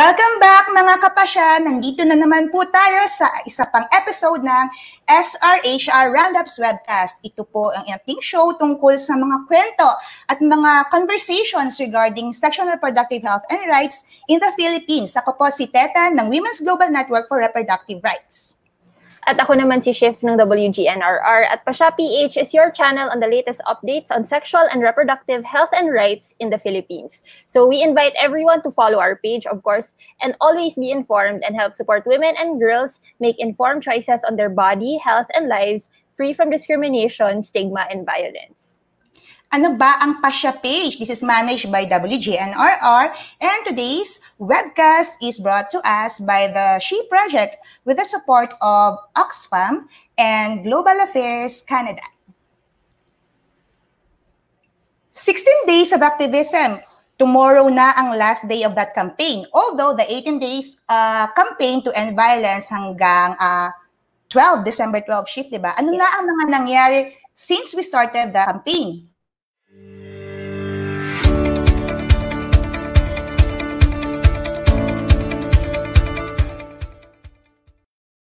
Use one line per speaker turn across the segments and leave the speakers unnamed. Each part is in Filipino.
Welcome back mga kapasya! Nandito na naman po tayo sa isa pang episode ng SRHR Roundups Webcast. Ito po ang ating show tungkol sa mga kwento at mga conversations regarding sexual reproductive health and rights in the Philippines. Ako po si Teta ng Women's Global Network for Reproductive Rights.
At ako naman si Shift ng WGNRR at Pasha PH is your channel on the latest updates on sexual and reproductive health and rights in the Philippines. So we invite everyone to follow our page, of course, and always be informed and help support women and girls make informed choices on their body, health, and lives free from discrimination, stigma, and violence.
Ano ba ang Pasya page? This is managed by WGNRR and today's webcast is brought to us by the She Project with the support of Oxfam and Global Affairs Canada. 16 days of activism. Tomorrow na ang last day of that campaign. Although the 18 days uh, campaign to end violence hanggang uh, 12, December 12 shift, di ba? Ano na ang mga nangyari since we started the campaign?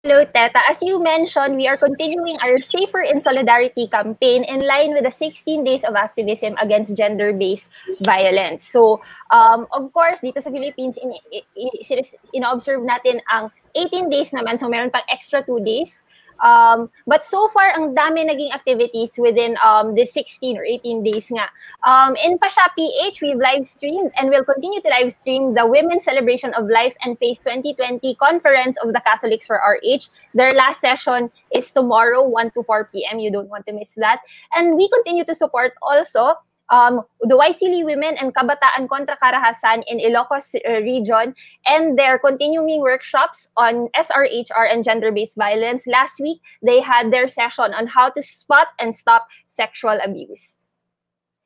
Hello, Teta. As you mentioned, we are continuing our Safer in Solidarity campaign in line with the 16 days of activism against gender-based violence. So, um, of course, dito sa Philippines, in, in, in, in natin ang 18 days naman. So, meron pang extra 2 days Um, but so far, ang dami naging activities within um, the 16 or 18 days nga. Um, in Pasha PH, we've live streamed and will continue to live stream the Women's Celebration of Life and Faith 2020 Conference of the Catholics for Age. Their last session is tomorrow, 1 to 4 p.m. You don't want to miss that. And we continue to support also um, the Waisili Women and Kabataan Kontra Karahasan in Ilocos uh, region and their continuing workshops on SRHR and gender-based violence. Last week, they had their session on how to spot and stop sexual abuse.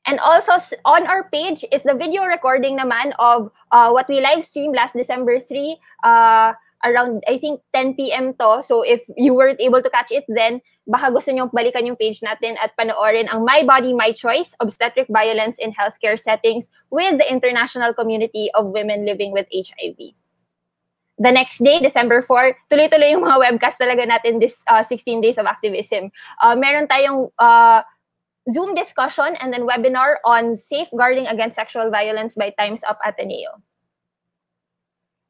And also on our page is the video recording naman of uh, what we live streamed last December 3 uh, around, I think, 10 p.m. to. So if you weren't able to catch it then, baka gusto nyo balikan yung page natin at panoorin ang My Body, My Choice, Obstetric Violence in Healthcare Settings with the international community of women living with HIV. The next day, December 4, tuloy-tuloy yung mga webcast talaga natin this uh, 16 days of activism. Uh, meron tayong uh, Zoom discussion and then webinar on safeguarding against sexual violence by Times Up Ateneo.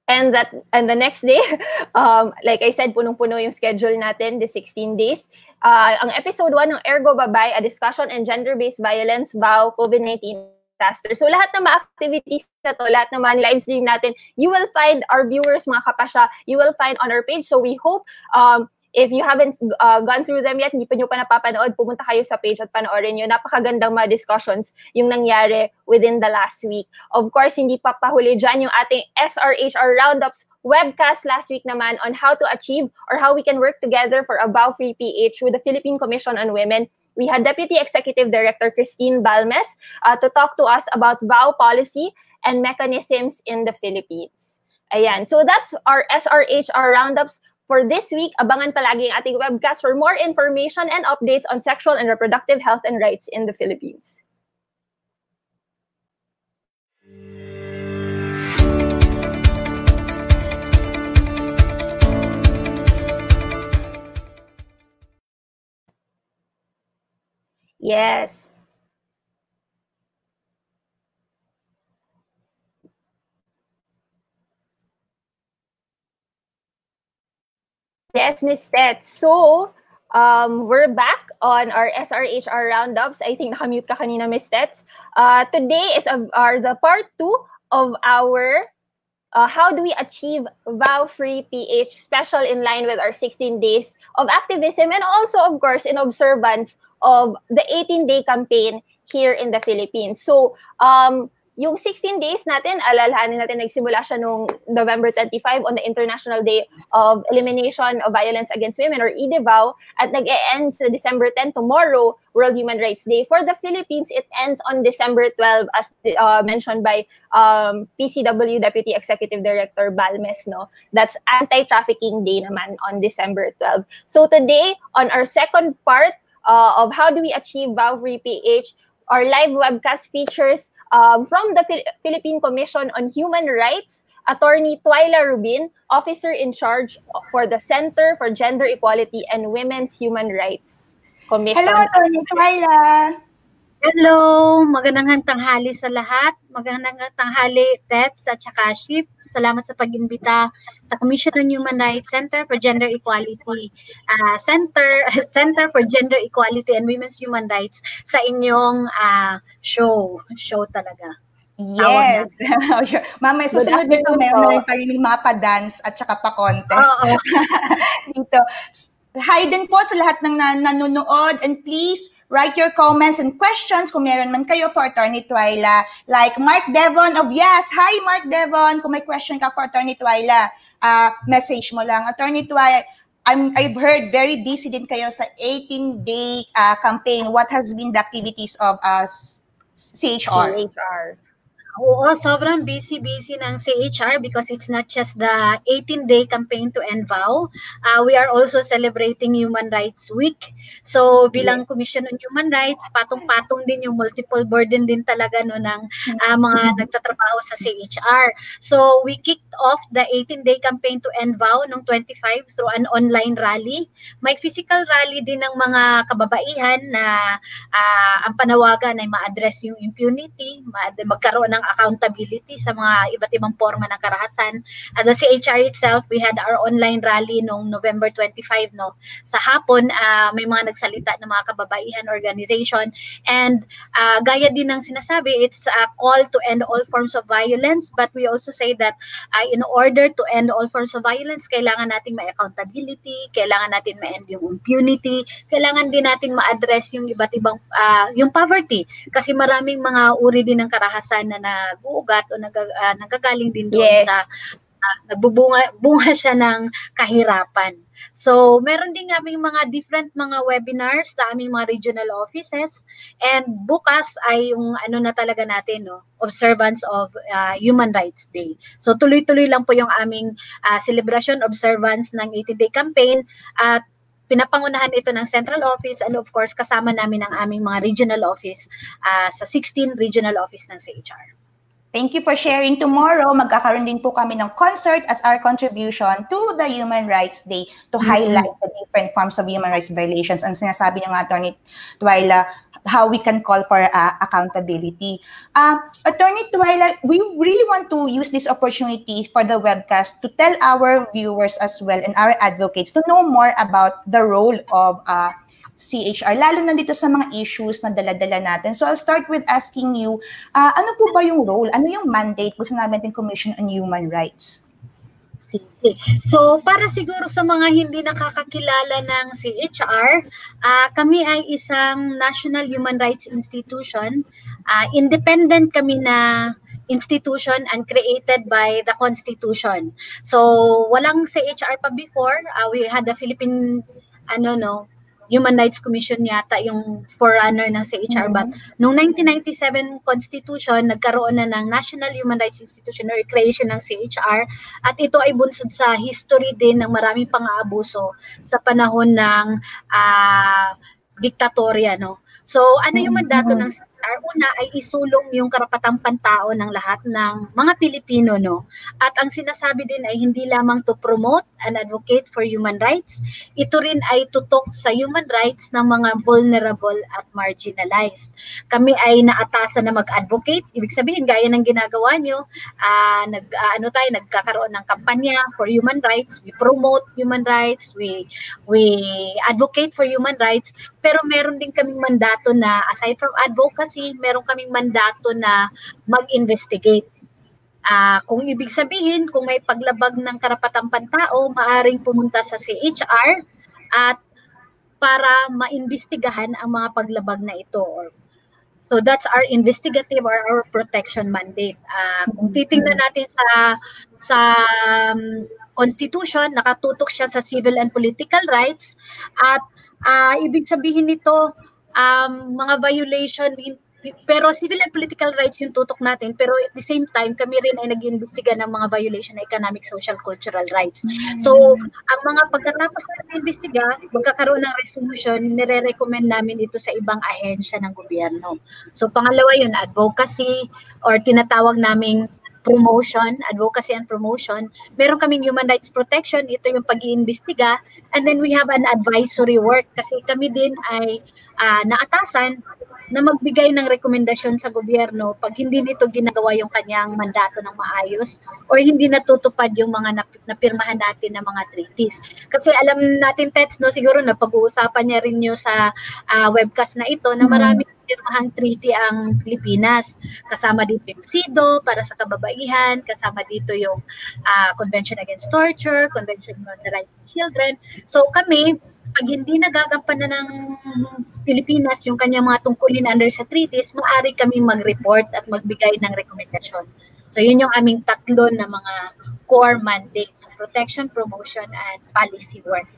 And that and the next day, um, like I said, punong-puno yung schedule natin, the 16 days. Uh, ang episode 1 ng Ergo Babay, a discussion on gender-based violence, vow, COVID-19 disaster. So lahat ng mga activities na to, lahat ng mga live stream natin, you will find our viewers, mga kapasya, you will find on our page. So we hope um, if you haven't uh, gone through them yet, hindi pa nyo pa napapanood, pumunta kayo sa page at panoorin nyo. Napakagandang mga discussions yung nangyari within the last week. Of course, hindi pa pahuli dyan yung ating SRHR Roundups webcast last week naman on how to achieve or how we can work together for a vow-free PH with the Philippine Commission on Women. We had Deputy Executive Director Christine Balmes uh, to talk to us about vow policy and mechanisms in the Philippines. Ayan. So that's our SRHR Roundups For this week, abangan palagi ang ating webcast for more information and updates on sexual and reproductive health and rights in the Philippines. Yes. Yes, Miss Tet. So, um, we're back on our SRHR roundups. I think nakamute ka kanina, Miss Tet. Uh, today is a, are the part two of our uh, how do we achieve vow-free PH special in line with our 16 days of activism and also, of course, in observance of the 18-day campaign here in the Philippines. So, um, yung 16 days natin, alalahanin natin, nagsimula siya noong November 25 on the International Day of Elimination of Violence Against Women or EDVAW at nag-e-end sa December 10 tomorrow, World Human Rights Day. For the Philippines, it ends on December 12 as uh, mentioned by um, PCW Deputy Executive Director Balmes. No? That's Anti-Trafficking Day naman on December 12. So today, on our second part uh, of how do we achieve vow-free PH, our live webcast features um, from the Philippine Commission on Human Rights Attorney Twyla Rubin, Officer in Charge for the Center for Gender Equality and Women's Human Rights Commission.
Hello, Attorney Twyla.
Hello, magandang tanghali sa lahat. Magandang tanghali, Tets at saka Ship. Salamat sa pag-imbita sa Commission on Human Rights Center for Gender Equality, uh, Center Center for Gender Equality and Women's Human Rights sa inyong uh, show. Show talaga.
Yes. Mama, susunod dito meron pa rin mga pa-dance at saka pa-contest. dito. Hi din po sa lahat ng nan- nanonood and please write your comments and questions kung meron man kayo for Attorney Twyla. Like Mark Devon of Yes. Hi, Mark Devon. Kung may question ka for Attorney Twyla, uh, message mo lang. Attorney Twyla, I'm, I've heard very busy din kayo sa 18-day uh, campaign. What has been the activities of us? CHR?
CHR.
Oo, sobrang busy-busy ng CHR because it's not just the 18-day campaign to end vow. Uh, we are also celebrating Human Rights Week. So bilang. Commission on Human Rights, patong-patong din yung multiple burden din talaga no ng uh, mga mm-hmm. nagtatrabaho sa CHR. So we kicked off the 18-day campaign to end vow noong 25 through an online rally. May physical rally din ng mga kababaihan na uh, ang panawagan ay ma-address yung impunity, ma- magkaroon ng accountability sa mga iba't ibang forma ng karahasan. At the CHR itself, we had our online rally noong November 25, no? Sa hapon, uh, may mga nagsalita ng mga kababaihan organization. And uh, gaya din ng sinasabi, it's a call to end all forms of violence. But we also say that uh, in order to end all forms of violence, kailangan natin may accountability, kailangan natin ma-end yung impunity, kailangan din natin ma-address yung iba't ibang, uh, yung poverty. Kasi maraming mga uri din ng karahasan na, na nag-uugat o nag, uh, nagagaling din doon yes. sa uh, nagbubunga bunga siya ng kahirapan. So, meron din aming mga different mga webinars sa aming mga regional offices and bukas ay yung ano na talaga natin no, observance of uh, Human Rights Day. So, tuloy-tuloy lang po yung aming uh, celebration observance ng 80-day campaign at pinapangunahan ito ng central office and of course kasama namin ang aming mga regional office uh, sa 16 regional office ng CHR.
Thank you for sharing. Tomorrow, magkakaroon din po kami ng concert as our contribution to the Human Rights Day to mm-hmm. highlight the different forms of human rights violations. Ang sinasabi niyo nga, Attorney Twyla, how we can call for uh, accountability. Uh, Attorney Twyla, we really want to use this opportunity for the webcast to tell our viewers as well and our advocates to know more about the role of uh, CHR, lalo na dito sa mga issues na daladala natin. So I'll start with asking you, uh, ano po ba yung role, ano yung mandate po sa Commission on Human Rights?
Sige. So, para siguro sa mga hindi nakakakilala ng CHR, uh, kami ay isang National Human Rights Institution. Uh, independent kami na institution and created by the Constitution. So, walang CHR pa before. Uh, we had the Philippine ano no Human Rights Commission yata yung forerunner ng CHR. Mm-hmm. But noong 1997 Constitution, nagkaroon na ng National Human Rights Institution or creation ng CHR. At ito ay bunsod sa history din ng maraming pang-aabuso sa panahon ng uh, diktatorya. No? So ano yung mandato mm-hmm. ng CSR, una ay isulong yung karapatang pantao ng lahat ng mga Pilipino. No? At ang sinasabi din ay hindi lamang to promote and advocate for human rights, ito rin ay tutok sa human rights ng mga vulnerable at marginalized. Kami ay naatasan na mag-advocate, ibig sabihin gaya ng ginagawa nyo, uh, nag, uh, ano tayo, nagkakaroon ng kampanya for human rights, we promote human rights, we, we advocate for human rights, pero meron din kaming mandato na aside from advocacy, meron kaming mandato na mag-investigate. Uh, kung ibig sabihin, kung may paglabag ng karapatang pantao, maaring pumunta sa CHR at para maimbestigahan ang mga paglabag na ito. So that's our investigative or our protection mandate. Uh, kung titingnan natin sa sa um, constitution, nakatutok siya sa civil and political rights at uh, ibig sabihin nito um, mga violation pero civil and political rights yung tutok natin pero at the same time kami rin ay nag-iimbestiga ng mga violation ng economic, social, cultural rights. So ang mga pagkatapos na imbestiga, magkakaroon ng resolution, nire-recommend namin ito sa ibang ahensya ng gobyerno. So pangalawa yun, advocacy or tinatawag naming promotion, advocacy and promotion. Meron kaming human rights protection, ito yung pag-iimbestiga. And then we have an advisory work kasi kami din ay uh, naatasan na magbigay ng rekomendasyon sa gobyerno pag hindi nito ginagawa yung kanyang mandato ng maayos or hindi natutupad yung mga nap- napirmahan natin na mga treaties. Kasi alam natin, Tets, no, siguro na pag-uusapan niya rin nyo sa uh, webcast na ito na mm-hmm. marami pirmahang treaty ang Pilipinas. Kasama dito yung SIDO para sa kababaihan, kasama dito yung uh, Convention Against Torture, Convention on the Rights of Children. So kami, pag hindi nagagampanan ng Pilipinas yung kanyang mga tungkulin under sa treaties, maaari kami mag-report at magbigay ng rekomendasyon. So yun yung aming tatlo na mga core mandates, protection, promotion, and policy work.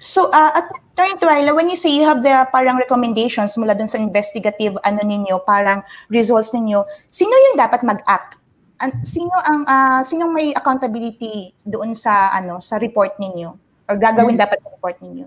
So, uh, at Attorney Tuwaila, when you say you have the parang recommendations mula dun sa investigative ano ninyo, parang results ninyo, sino yung dapat mag-act? An- sino ang uh, sino may accountability doon sa ano sa report ninyo? Or gagawin dapat sa report ninyo?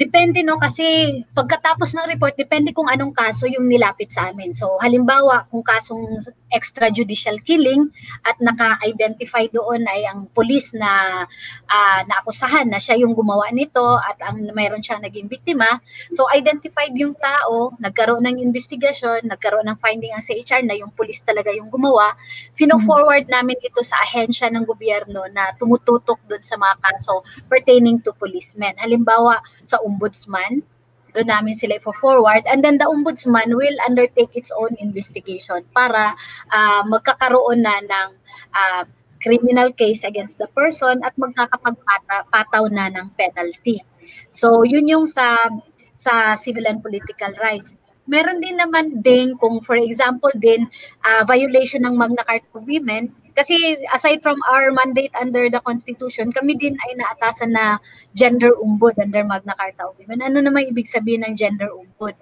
Depende no kasi pagkatapos ng report depende kung anong kaso yung nilapit sa amin. So halimbawa kung kasong extrajudicial killing at naka-identify doon ay ang pulis na uh, naakusahan na siya yung gumawa nito at ang mayroon siyang naging biktima. So identified yung tao, nagkaroon ng investigation, nagkaroon ng finding ang CHR na yung pulis talaga yung gumawa. Fino-forward namin ito sa ahensya ng gobyerno na tumututok doon sa mga kaso pertaining to policemen. Halimbawa sa ombudsman. Doon namin sila i-forward. And then the ombudsman will undertake its own investigation para uh, magkakaroon na ng uh, criminal case against the person at magkakapagpataw na ng penalty. So, yun yung sa sa civil and political rights. Meron din naman din kung for example din uh, violation ng Magna Carta of Women, kasi aside from our mandate under the Constitution, kami din ay naatasan na gender umbod under Magna Carta of Women. Ano naman ibig sabihin ng gender umbod?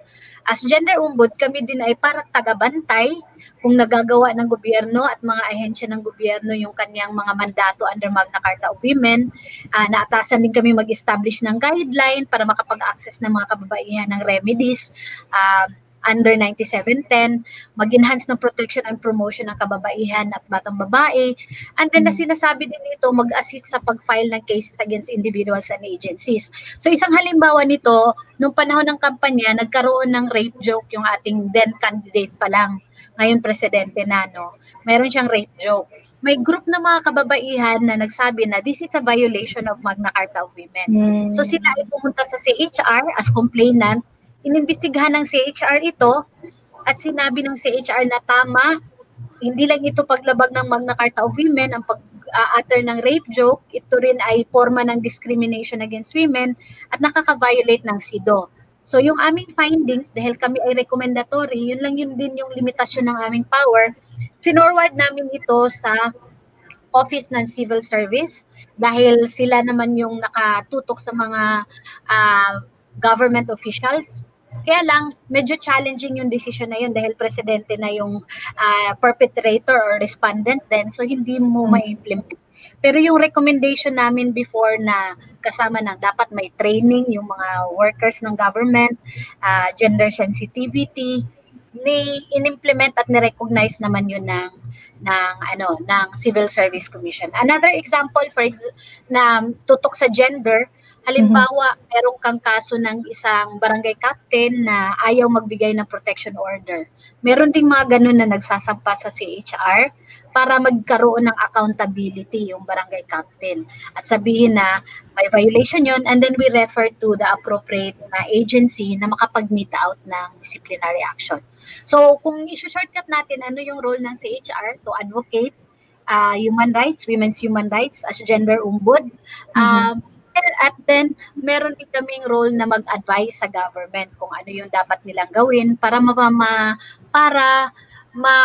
As gender umbod, kami din ay para tagabantay kung nagagawa ng gobyerno at mga ahensya ng gobyerno yung kanyang mga mandato under Magna Carta of Women. Uh, naatasan din kami mag-establish ng guideline para makapag-access ng mga kababaihan ng remedies. Uh, under 9710, mag-enhance ng protection and promotion ng kababaihan at batang babae. And then na sinasabi din dito, mag-assist sa pag-file ng cases against individuals and agencies. So isang halimbawa nito, nung panahon ng kampanya, nagkaroon ng rape joke yung ating then candidate pa lang, ngayon presidente na, no? Meron siyang rape joke may group na mga kababaihan na nagsabi na this is a violation of Magna Carta of Women. Mm. So sila ay pumunta sa CHR as complainant inimbestigahan ng CHR ito at sinabi ng CHR na tama, hindi lang ito paglabag ng Magna Carta of Women, ang pag-utter ng rape joke, ito rin ay forma ng discrimination against women at nakaka-violate ng SIDO. So yung aming findings, dahil kami ay recommendatory, yun lang yun din yung limitasyon ng aming power, finorward namin ito sa Office ng Civil Service dahil sila naman yung nakatutok sa mga uh, government officials kaya lang, medyo challenging yung decision na yun dahil presidente na yung uh, perpetrator or respondent din. So, hindi mo hmm. ma-implement. Pero yung recommendation namin before na kasama ng dapat may training yung mga workers ng government, uh, gender sensitivity, ni inimplement at ni-recognize naman yun ng ng ano ng Civil Service Commission. Another example for ex- na tutok sa gender Halimbawa, mm-hmm. meron kang kaso ng isang barangay captain na ayaw magbigay ng protection order. Meron ding mga ganun na nagsasampa sa CHR para magkaroon ng accountability yung barangay captain. At sabihin na may violation yon and then we refer to the appropriate na agency na makapag-meet out ng disciplinary action. So kung i-shortcut natin ano yung role ng CHR to advocate uh, human rights, women's human rights as gender umbod, mm-hmm. Um, at then, meron din kaming role na mag-advise sa government kung ano yung dapat nilang gawin para mapama, para ma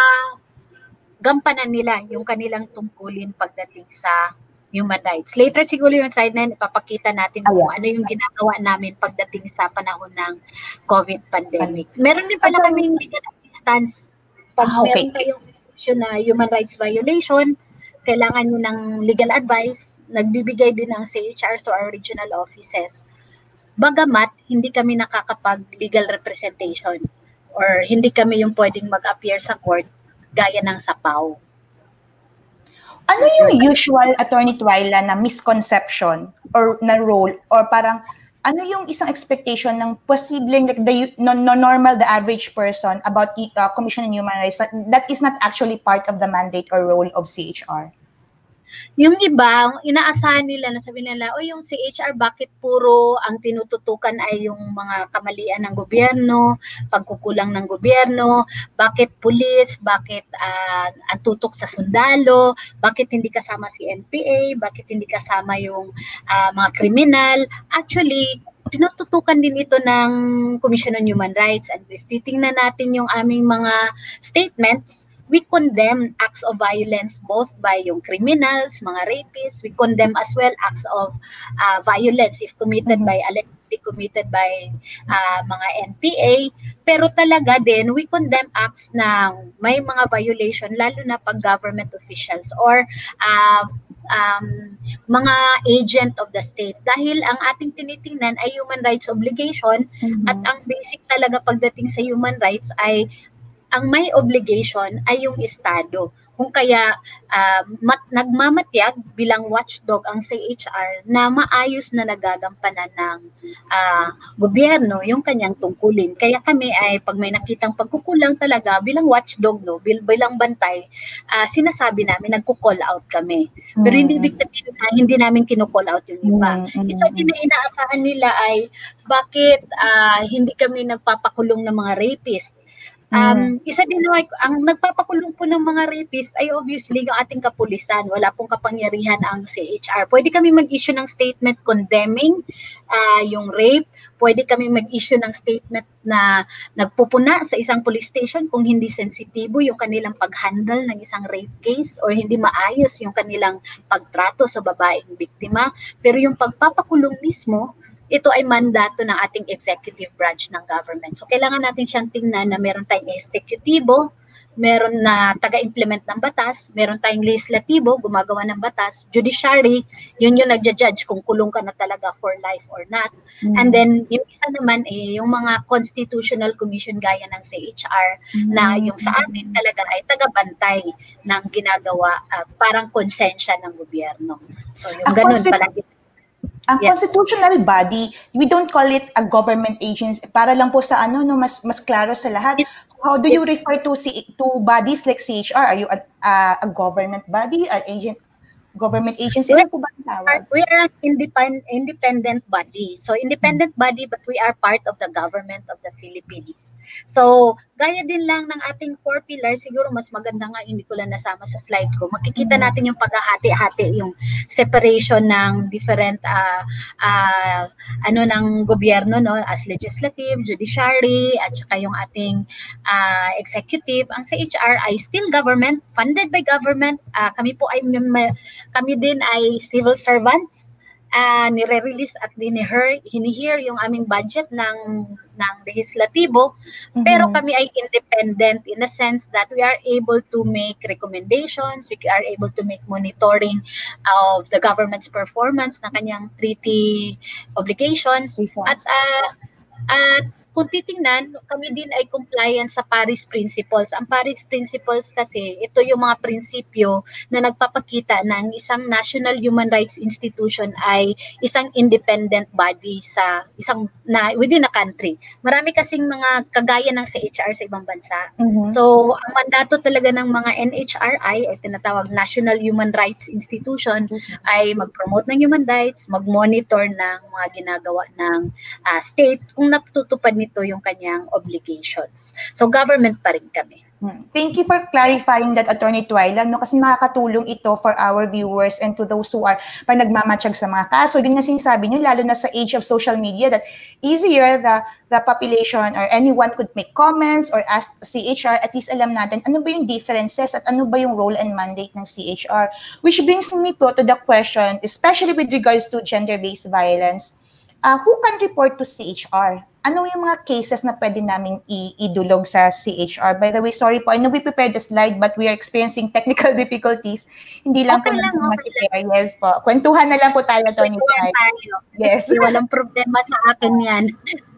gampanan nila yung kanilang tungkulin pagdating sa human rights. Later siguro yung side na ipapakita natin kung ano yung ginagawa namin pagdating sa panahon ng COVID pandemic. Meron din pala kaming legal assistance. Pag ah, okay. meron kayong issue na human rights violation, kailangan nyo ng legal advice, nagbibigay din ng CHR to our regional offices. Bagamat hindi kami nakakapag legal representation or hindi kami yung pwedeng mag-appear sa court gaya ng sa PAW.
Ano yung usual attorney Twyla na misconception or na role or parang ano yung isang expectation ng posibleng like the no, no, normal the average person about uh, Commission on Human Rights that is not actually part of the mandate or role of CHR?
Yung iba, inaasahan nila na sabi nila, o yung CHR, bakit puro ang tinututukan ay yung mga kamalian ng gobyerno, pagkukulang ng gobyerno, bakit pulis, bakit uh, ang tutok sa sundalo, bakit hindi kasama si NPA, bakit hindi kasama yung uh, mga kriminal. Actually, tinututukan din ito ng Commission on Human Rights. And if titingnan natin yung aming mga statements, we condemn acts of violence both by yung criminals, mga rapists. We condemn as well acts of uh, violence if committed by allegedly committed by uh, mga NPA. Pero talaga din, we condemn acts na may mga violation, lalo na pag government officials or uh, um, mga agent of the state dahil ang ating tinitingnan ay human rights obligation mm-hmm. at ang basic talaga pagdating sa human rights ay ang may obligation ay yung Estado. Kung kaya uh, mat, nagmamatyag bilang watchdog ang CHR na maayos na nagagampanan ng uh, gobyerno yung kanyang tungkulin. Kaya kami ay pag may nakitang pagkukulang talaga bilang watchdog, no, bil, bilang bantay, uh, sinasabi namin, nagko-call out kami. Pero hindi ibig sabihin na hindi namin kino-call out yung iba. Mm-hmm. Isa din na inaasahan nila ay bakit uh, hindi kami nagpapakulong ng mga rapist Um, mm. Isa din naman, ang nagpapakulong po ng mga rapist ay obviously yung ating kapulisan. Wala pong kapangyarihan ang CHR. Pwede kami mag-issue ng statement condemning uh, yung rape. Pwede kami mag-issue ng statement na nagpupuna sa isang police station kung hindi sensitibo yung kanilang pag-handle ng isang rape case or hindi maayos yung kanilang pagtrato sa babaeng biktima. Pero yung pagpapakulong mismo, ito ay mandato ng ating executive branch ng government. So kailangan natin siyang tingnan na meron tayong executibo, meron na taga-implement ng batas, meron tayong legislatibo, gumagawa ng batas, judiciary, yun yung nagja-judge kung kulong ka na talaga for life or not. Mm-hmm. And then, yung isa naman, eh, yung mga constitutional commission gaya ng CHR, mm-hmm. na yung sa amin talaga ay taga-bantay ng ginagawa, uh, parang konsensya ng gobyerno. So, yung Ako ganun palagi
ang yes. constitutional body, we don't call it a government agency para lang po sa ano no mas mas klaro sa lahat. How do you refer to C, to bodies like CHR? Are you a, a, a government body, an agent government agency? Ano po ba
tawag? We are an independent, independent body. So, independent body but we are part of the government of the Philippines. So, gaya din lang ng ating four pillars, siguro mas maganda nga, hindi ko lang nasama sa slide ko. Makikita mm-hmm. natin yung paghahati-hati, yung separation ng different uh, uh, ano ng gobyerno no as legislative, judiciary at saka yung ating uh, executive. Ang sa HR ay still government, funded by government. Uh, kami po ay kami din ay civil servants. Uh, nire-release at diniher, hinihear yung aming budget ng ng legislatibo mm-hmm. pero kami ay independent in a sense that we are able to make recommendations we are able to make monitoring of the government's performance ng kanyang treaty obligations at uh, at kung titingnan, kami din ay compliant sa Paris Principles. Ang Paris Principles kasi, ito yung mga prinsipyo na nagpapakita na ang isang national human rights institution ay isang independent body sa isang na within a country. Marami kasing mga kagaya ng CHR sa ibang bansa. Mm-hmm. So, ang mandato talaga ng mga NHRI ay tinatawag National Human Rights Institution mm-hmm. ay mag-promote ng human rights, mag-monitor ng mga ginagawa ng uh, state kung natutupad nito yung kanyang obligations. So government pa rin kami.
Hmm. Thank you for clarifying that, Attorney Twyla, no? kasi makakatulong ito for our viewers and to those who are pa nagmamatsyag sa mga kaso. Din nga sinasabi nyo, lalo na sa age of social media, that easier the, the population or anyone could make comments or ask CHR, at least alam natin ano ba yung differences at ano ba yung role and mandate ng CHR. Which brings me po to the question, especially with regards to gender-based violence, uh, who can report to CHR? Ano yung mga cases na pwede naming idulog sa CHR? By the way, sorry po, I know we prepared the slide but we are experiencing technical difficulties. Hindi lang
okay
po
lang, okay
Yes po. Kwentuhan na lang po tayo, Tony.
Kwentuhan tayo. Yes. Hindi, walang problema sa akin yan.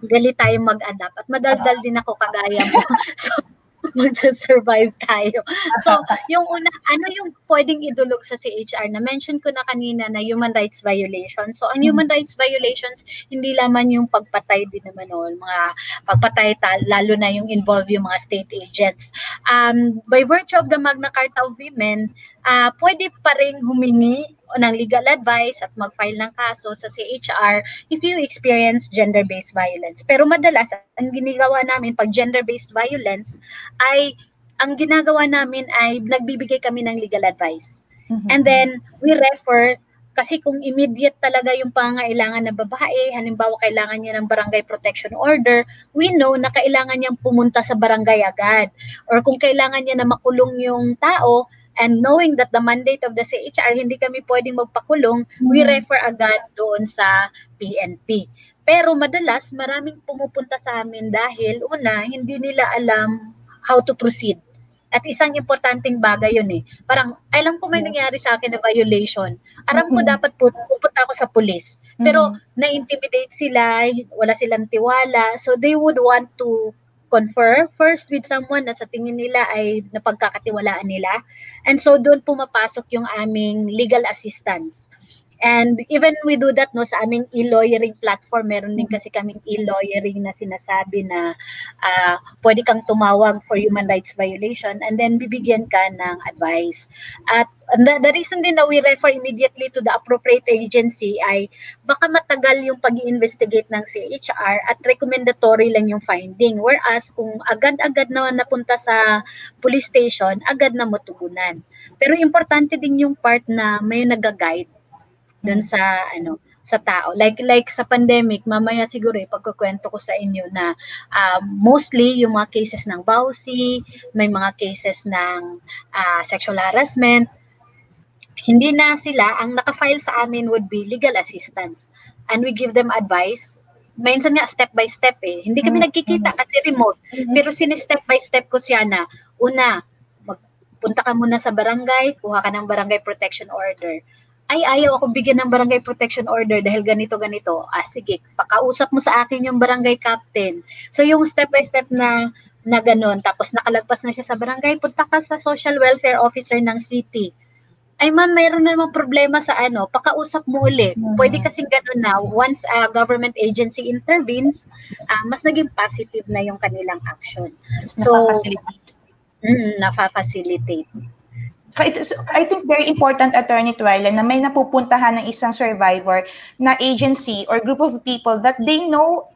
Gali tayo mag-adapt. At madaldal din ako kagaya mo. so, magsa-survive tayo. So, yung una, ano yung pwedeng idulog sa CHR? Na-mention ko na kanina na human rights violation. So, ang
Mm.
human rights violations, hindi lamang yung pagpatay din naman o mga pagpatay, ta- lalo na yung involve yung mga state agents. Um, by virtue of the Magna Carta of Women, ah pwede pa rin humingi ng legal advice at mag-file ng kaso sa CHR if you experience gender-based violence. Pero madalas, ang ginagawa namin pag gender-based violence ay ang ginagawa namin ay nagbibigay kami ng legal advice.
Mhm.
And then we refer kasi kung immediate talaga yung pangailangan ng babae, halimbawa kailangan niya ng barangay protection order, we know na kailangan niyang pumunta sa barangay agad. Or kung kailangan niya na makulong yung tao, and knowing that the mandate of the CHR, hindi kami pwedeng magpakulong, we
Mhm.
refer agad doon sa PNP. Pero madalas, maraming pumupunta sa amin dahil una, hindi nila alam how to proceed. At isang importanteng bagay yun eh. Parang, alam ko may
Yes.
nangyari sa akin na violation. Aram ko
Mhm.
dapat pu- pupunta ako sa pulis. Pero
Mhm.
na-intimidate sila, wala silang tiwala. So they would want to confer first with someone na sa tingin nila ay napagkakatiwalaan nila. And so doon pumapasok yung aming legal assistance. And even we do that no sa aming e-lawyering platform, meron din kasi kaming e-lawyering na sinasabi na ah, pwede kang tumawag for human rights violation and then bibigyan ka ng advice. At the, the reason din na we refer immediately to the appropriate agency ay baka matagal yung pag investigate ng CHR at recommendatory lang yung finding. Whereas kung agad-agad na napunta sa police station, agad na matugunan. Pero importante din yung part na may nag-guide dun sa ano sa tao. Like like sa pandemic, mamaya siguro ipagkukwento ko sa inyo na um, mostly yung mga cases ng bawsi, may mga cases ng ah, sexual harassment, hindi na sila, ang naka-file sa amin would be legal assistance. And we give them advice. Minsan nga, step by step eh. Hindi kami
Mhm.
nagkikita kasi remote. Pero sini-step by step ko siya na, una, magpunta ka muna sa barangay, kuha ka ng barangay protection order. Ay, ayaw ako bigyan ng barangay protection order dahil ganito, ganito. Ah, sige, pakausap mo sa akin yung barangay captain. So, yung step by step na na ganun, tapos nakalagpas na siya sa barangay, punta ka sa social welfare officer ng city ay ma'am, mayroon na namang problema sa ano, pakausap mo uli.
Mhm.
Pwede kasing gano'n na, once a government agency intervenes, ah, mas naging positive na yung kanilang action. So, mm, nafa-facilitate.
It's, I think very important, Attorney Twyla, na may napupuntahan ng isang survivor na agency or group of people that they know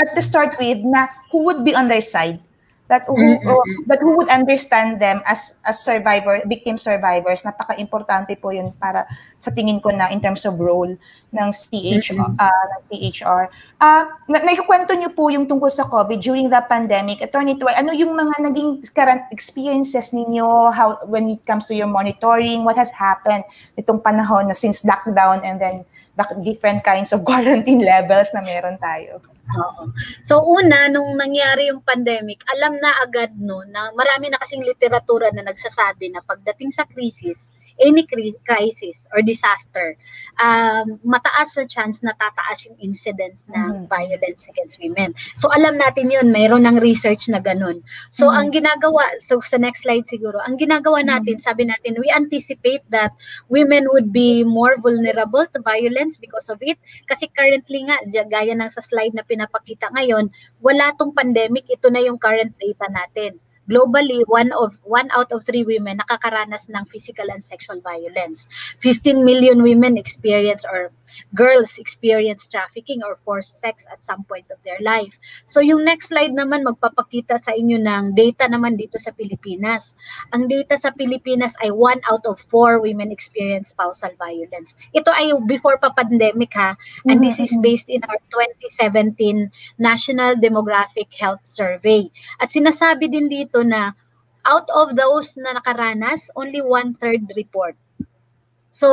at the start with na who would be on their side. That who,
Mm-mm.
or- that who would understand them as as survivor, victim survivors. Napaka-importante po yun para sa tingin ko na in terms of role ng CH,
Mm-mm.
ah, ng CHR. Ah, na naikwento niyo po yung tungkol sa COVID during the pandemic. Attorney Twy, ano yung mga naging current experiences ninyo how when it comes to your monitoring, what has happened nitong panahon na since lockdown and then the different kinds of quarantine levels na meron tayo?
Oo. So una, nung nangyari yung pandemic, alam na agad no na marami na kasing literatura na nagsasabi na pagdating sa crisis, any cri- crisis or disaster, um, mataas sa chance na tataas yung incidence ng
Mhm.
violence against women. So alam natin yun, mayroon ng research na ganun. So
Mhm.
ang ginagawa, so sa next slide siguro, ang ginagawa natin, sabi natin, we anticipate that women would be more vulnerable to violence because of it. Kasi currently nga, gaya ng sa slide na pinapakita ngayon, wala tong pandemic, ito na yung current data natin. Globally, one of one out of three women nakakaranas ng physical and sexual violence. 15 million women experience or girls experience trafficking or forced sex at some point of their life. So yung next slide naman magpapakita sa inyo ng data naman dito sa Pilipinas. Ang data sa Pilipinas ay one out of four women experience spousal violence. Ito ay before pa pandemic ha. And this is
Mhm, mhm.
based in our 2017 National Demographic Health Survey. At sinasabi din dito na out of those na nakaranas, only one-third report. So,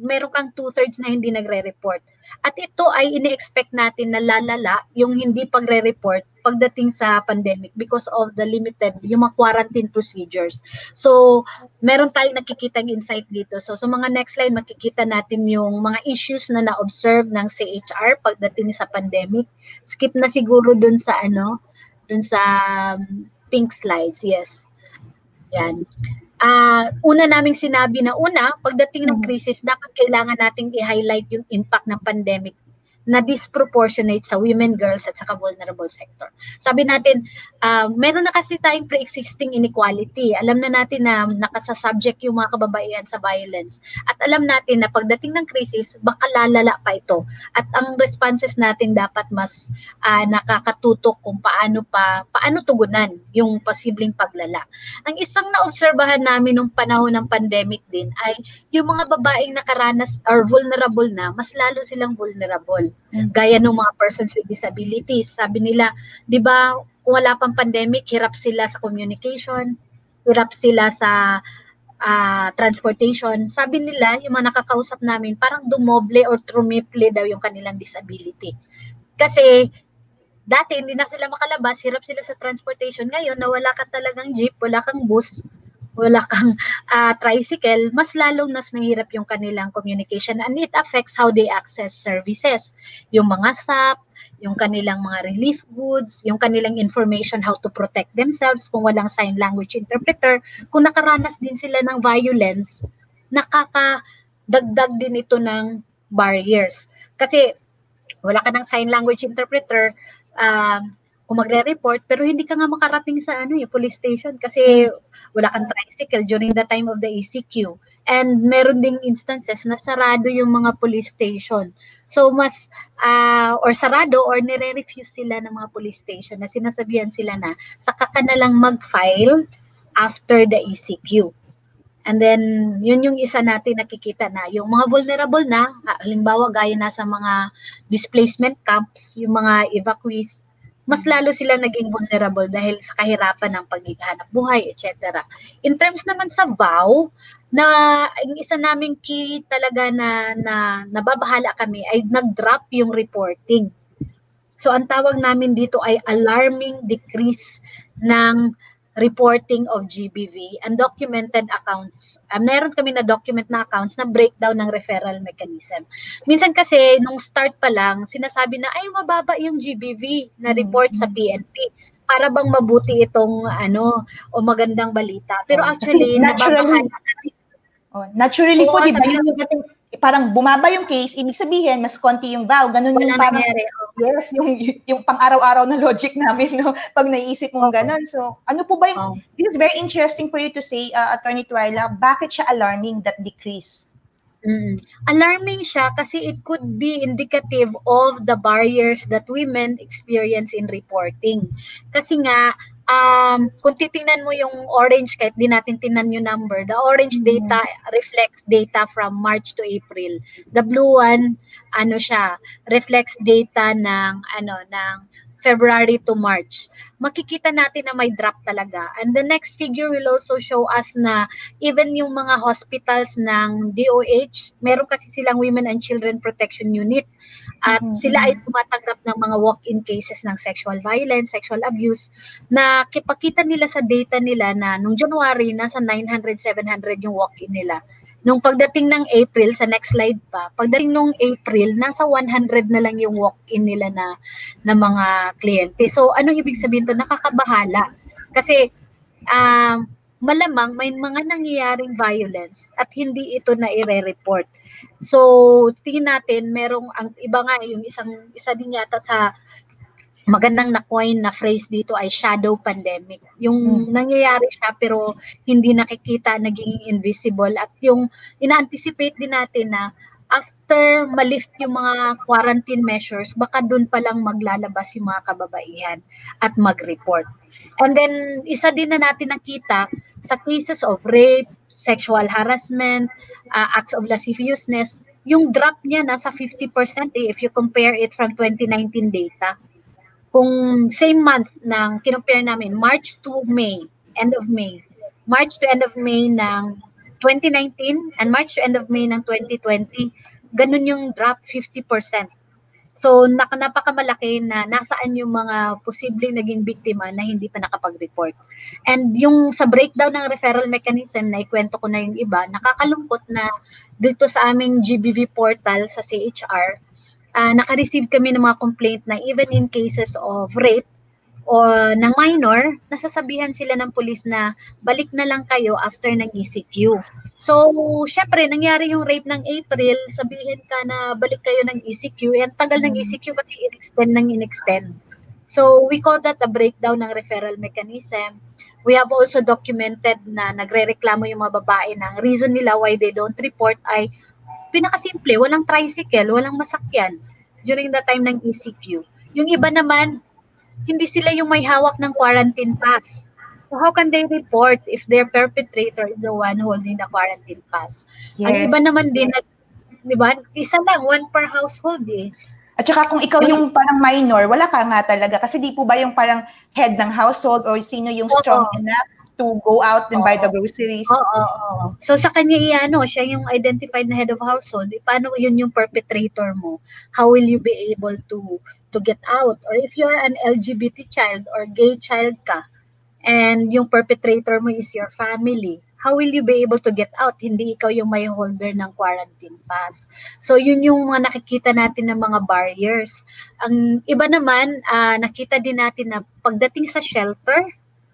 meron kang two-thirds na hindi nagre-report. At ito ay ini-expect natin na lalala yung hindi pagre-report pagdating sa pandemic because of the limited, yung mga quarantine procedures. So, meron tayong nakikitang insight dito. So, sa mga next slide, makikita natin yung mga issues na na-observe ng CHR pagdating sa pandemic. Skip na siguro dun sa ano, dun sa pink slides, yes. Yan. Uh, una naming sinabi na una, pagdating ng mm. crisis, dapat kailangan nating i-highlight yung impact ng pandemic na disproportionate sa women, girls at saka vulnerable sector. Sabi natin, uh, meron na kasi tayong pre-existing inequality. Alam na natin na nakasasubject yung mga kababaihan sa violence. At alam natin na pagdating ng crisis, baka lalala pa ito. At ang responses natin dapat mas uh, nakakatutok kung paano pa, paano tugunan yung posibleng paglala. Ang isang naobserbahan namin nung panahon ng pandemic din ay yung mga babaeng nakaranas or vulnerable na, mas lalo silang vulnerable. Gaya ng mga persons with disabilities. Sabi nila, di ba, kung wala pang pandemic, hirap sila sa communication, hirap sila sa uh, transportation. Sabi nila, yung mga nakakausap namin, parang dumoble or trumiple daw yung kanilang disability. Kasi dati hindi na sila makalabas, hirap sila sa transportation. Ngayon, na wala ka talagang jeep, wala kang bus, wala kang uh, tricycle, mas lalong nas mahirap yung kanilang communication and it affects how they access services. Yung mga SAP, yung kanilang mga relief goods, yung kanilang information how to protect themselves kung walang sign language interpreter, kung nakaranas din sila ng violence, nakakadagdag din ito ng barriers. Kasi wala ka ng sign language interpreter, uh, kung magre-report pero hindi ka nga makarating sa ano yung police station kasi wala kang tricycle during the time of the ECQ. And meron ding instances na sarado yung mga police station. So mas uh, or sarado or nire-refuse sila ng mga police station na sinasabihan sila na saka ka na lang mag-file after the ECQ. And then, yun yung isa natin nakikita na yung mga vulnerable na, halimbawa gaya na sa mga displacement camps, yung mga evacuees, mas lalo sila naging vulnerable dahil sa kahirapan ng paghihanap buhay, etc. In terms naman sa vow, na ang isa naming key talaga na, na nababahala kami ay nag-drop yung reporting. So ang tawag namin dito ay alarming decrease ng reporting of GBV and documented accounts. Uh, meron kami na document na accounts na breakdown ng referral mechanism. Minsan kasi, nung start pa lang, sinasabi na, ay, mababa yung GBV na report sa PNP para bang mabuti itong ano o magandang balita. Pero actually,
naturally, oh, naturally po, di ba, yun yung parang bumaba yung case, ibig sabihin, mas konti yung vow. Ganun Wala yung parang, nangyari. yes, yung, yung pang-araw-araw na logic namin, no? Pag naisip mong ganun. So, ano po ba yung, oh. this is very interesting for you to say, uh, Attorney Twyla, bakit siya alarming that decrease?
Mm. Alarming siya kasi it could be indicative of the barriers that women experience in reporting. Kasi nga, um, kung titingnan mo yung orange, kahit di natin tinan yung number, the orange mm-hmm. data reflects data from March to April. The blue one, ano siya, reflects data ng, ano, ng February to March, makikita natin na may drop talaga. And the next figure will also show us na even yung mga hospitals ng DOH, meron kasi silang Women and Children Protection Unit. At mm-hmm. sila ay tumatanggap ng mga walk-in cases ng sexual violence, sexual abuse, na kipakita nila sa data nila na nung January, nasa 900, 700 yung walk-in nila. Nung pagdating ng April, sa next slide pa, pagdating nung April, nasa 100 na lang yung walk-in nila na, na mga kliyente. So, ano ibig sabihin to? Nakakabahala. Kasi, uh, malamang may mga nangyayaring violence at hindi ito na ire-report. So, tingin natin, merong, ang iba nga, yung isang, isa din yata sa magandang na-coin na phrase dito ay shadow pandemic. Yung hmm. nangyayari siya pero hindi nakikita, naging invisible at yung ina-anticipate din natin na after malift yung mga quarantine measures, baka doon pa lang maglalabas yung mga kababaihan at mag-report. And then, isa din na natin nakita sa cases of rape, sexual harassment, uh, acts of lasciviousness, yung drop niya nasa 50% eh, if you compare it from 2019 data kung same month ng kinompare namin, March to May, end of May, March to end of May ng 2019 and March to end of May ng 2020, ganun yung drop 50%. So nak napakamalaki na nasaan yung mga posibleng naging biktima na hindi pa nakapag-report. And yung sa breakdown ng referral mechanism na ikwento ko na yung iba, nakakalungkot na dito sa aming GBV portal sa CHR, uh, naka-receive kami ng mga complaint na even in cases of rape o ng minor, nasasabihan sila ng pulis na balik na lang kayo after ng ECQ. So, syempre, nangyari yung rape ng April, sabihin ka na balik kayo ng ECQ, eh, ang tagal ng ECQ kasi in-extend ng in-extend. So, we call that a breakdown ng referral mechanism. We have also documented na nagre-reklamo yung mga babae ng reason nila why they don't report ay pinakasimple, walang tricycle, walang masakyan during the time ng ECQ. Yung iba naman, hindi sila yung may hawak ng quarantine pass. So how can they report if their perpetrator is the one holding the quarantine pass? Yes. Ang iba naman din, di ba, isa lang, one per household eh.
At saka kung ikaw yung parang minor, wala ka nga talaga. Kasi di po ba yung parang head ng household or sino yung strong Oo. enough to go out and Oo. buy the groceries?
Oo, oo, oo. So sa kanya iano, siya yung identified na head of household. E, paano yun yung perpetrator mo? How will you be able to to get out? Or if you're an LGBT child or gay child ka, and yung perpetrator mo is your family, how will you be able to get out? Hindi ikaw yung may holder ng quarantine pass. So yun yung mga nakikita natin ng mga barriers. Ang iba naman, uh, nakita din natin na pagdating sa shelter,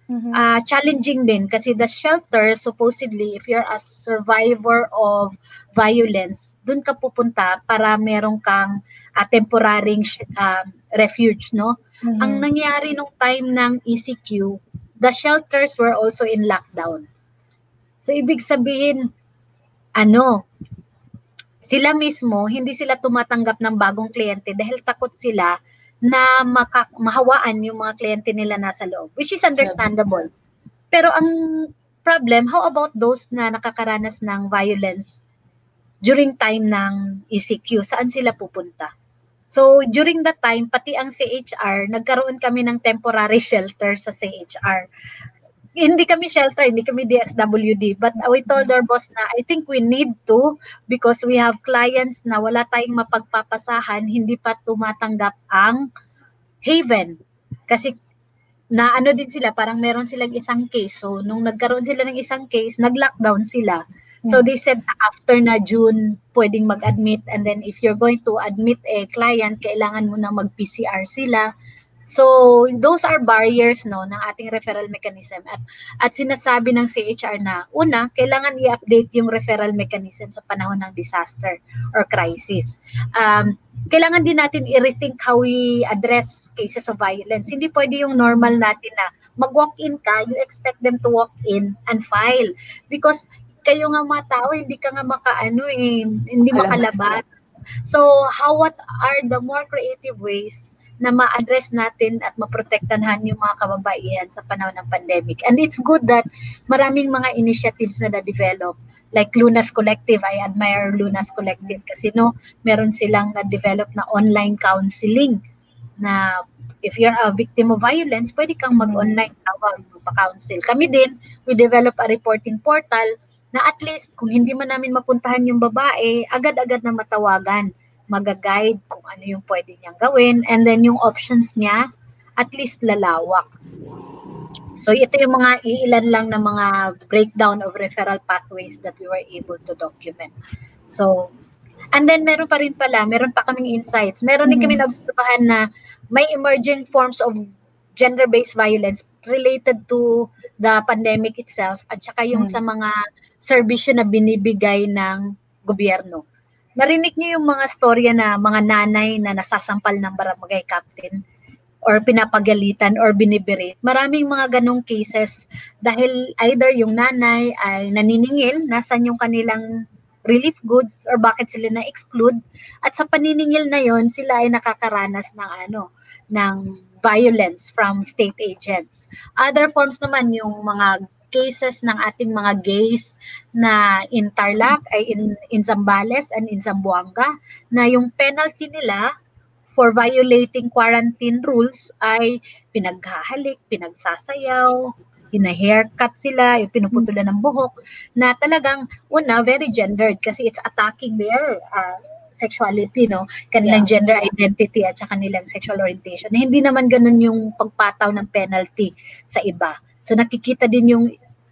mm-hmm. uh, challenging din kasi the shelter supposedly if you're a survivor of violence, dun ka pupunta para meron kang uh, temporary uh, refuge, no? Mm-hmm. Ang nangyari nung time ng ECQ, the shelters were also in lockdown. So, ibig sabihin, ano, sila mismo, hindi sila tumatanggap ng bagong kliyente dahil takot sila na maka- mahawaan yung mga kliyente nila nasa loob, which is understandable. Pero ang problem, how about those na nakakaranas ng violence during time ng ECQ? Saan sila pupunta? So, during that time, pati ang CHR, nagkaroon kami ng temporary shelter sa CHR hindi kami shelter, hindi kami DSWD. But we told our boss na I think we need to because we have clients na wala tayong mapagpapasahan, hindi pa tumatanggap ang Haven. Kasi na ano din sila, parang meron silang isang case. So, nung nagkaroon sila ng isang case, nag-lockdown sila. So, they said after na June, pwedeng mag-admit. And then, if you're going to admit a client, kailangan mo na mag-PCR sila So, those are barriers no ng ating referral mechanism at at sinasabi ng CHR na una, kailangan i-update yung referral mechanism sa panahon ng disaster or crisis. Um, kailangan din natin i-rethink how we address cases of violence. Hindi pwede yung normal natin na mag-walk-in ka, you expect them to walk in and file because kayo nga mga tao hindi ka nga makaano eh, hindi makalabas. So, how what are the more creative ways na ma-address natin at maprotektahan yung mga kababaihan sa panahon ng pandemic. And it's good that maraming mga initiatives na na-develop like Lunas Collective. I admire Lunas Collective kasi no, meron silang na-develop na online counseling na if you're a victim of violence, pwede kang mag-online tawag, magpa-counsel. Kami din, we develop a reporting portal na at least kung hindi man namin mapuntahan yung babae, agad-agad na matawagan mag-guide kung ano yung pwede niyang gawin and then yung options niya at least lalawak. So ito yung mga iilan lang na mga breakdown of referral pathways that we were able to document. So and then meron pa rin pala, meron pa kaming insights. Meron din kami mm-hmm. naobserbahan na may emerging forms of gender-based violence related to the pandemic itself at saka yung hmm. sa mga serbisyo na binibigay ng gobyerno narinig niyo yung mga storya na mga nanay na nasasampal ng barangay captain or pinapagalitan or binibirit. Maraming mga ganong cases dahil either yung nanay ay naniningil, nasan yung kanilang relief goods or bakit sila na-exclude at sa paniningil na yon sila ay nakakaranas ng ano ng violence from state agents. Other forms naman yung mga cases ng ating mga gays na in Tarlac, ay in, in Zambales and in Zamboanga, na yung penalty nila for violating quarantine rules ay pinaghahalik, pinagsasayaw, hina-haircut sila, yung pinuputulan ng buhok, na talagang, una, very gendered kasi it's attacking their uh, sexuality, no? Kanilang yeah. gender identity at saka kanilang sexual orientation. Na hindi naman ganun yung pagpataw ng penalty sa iba. So nakikita din yung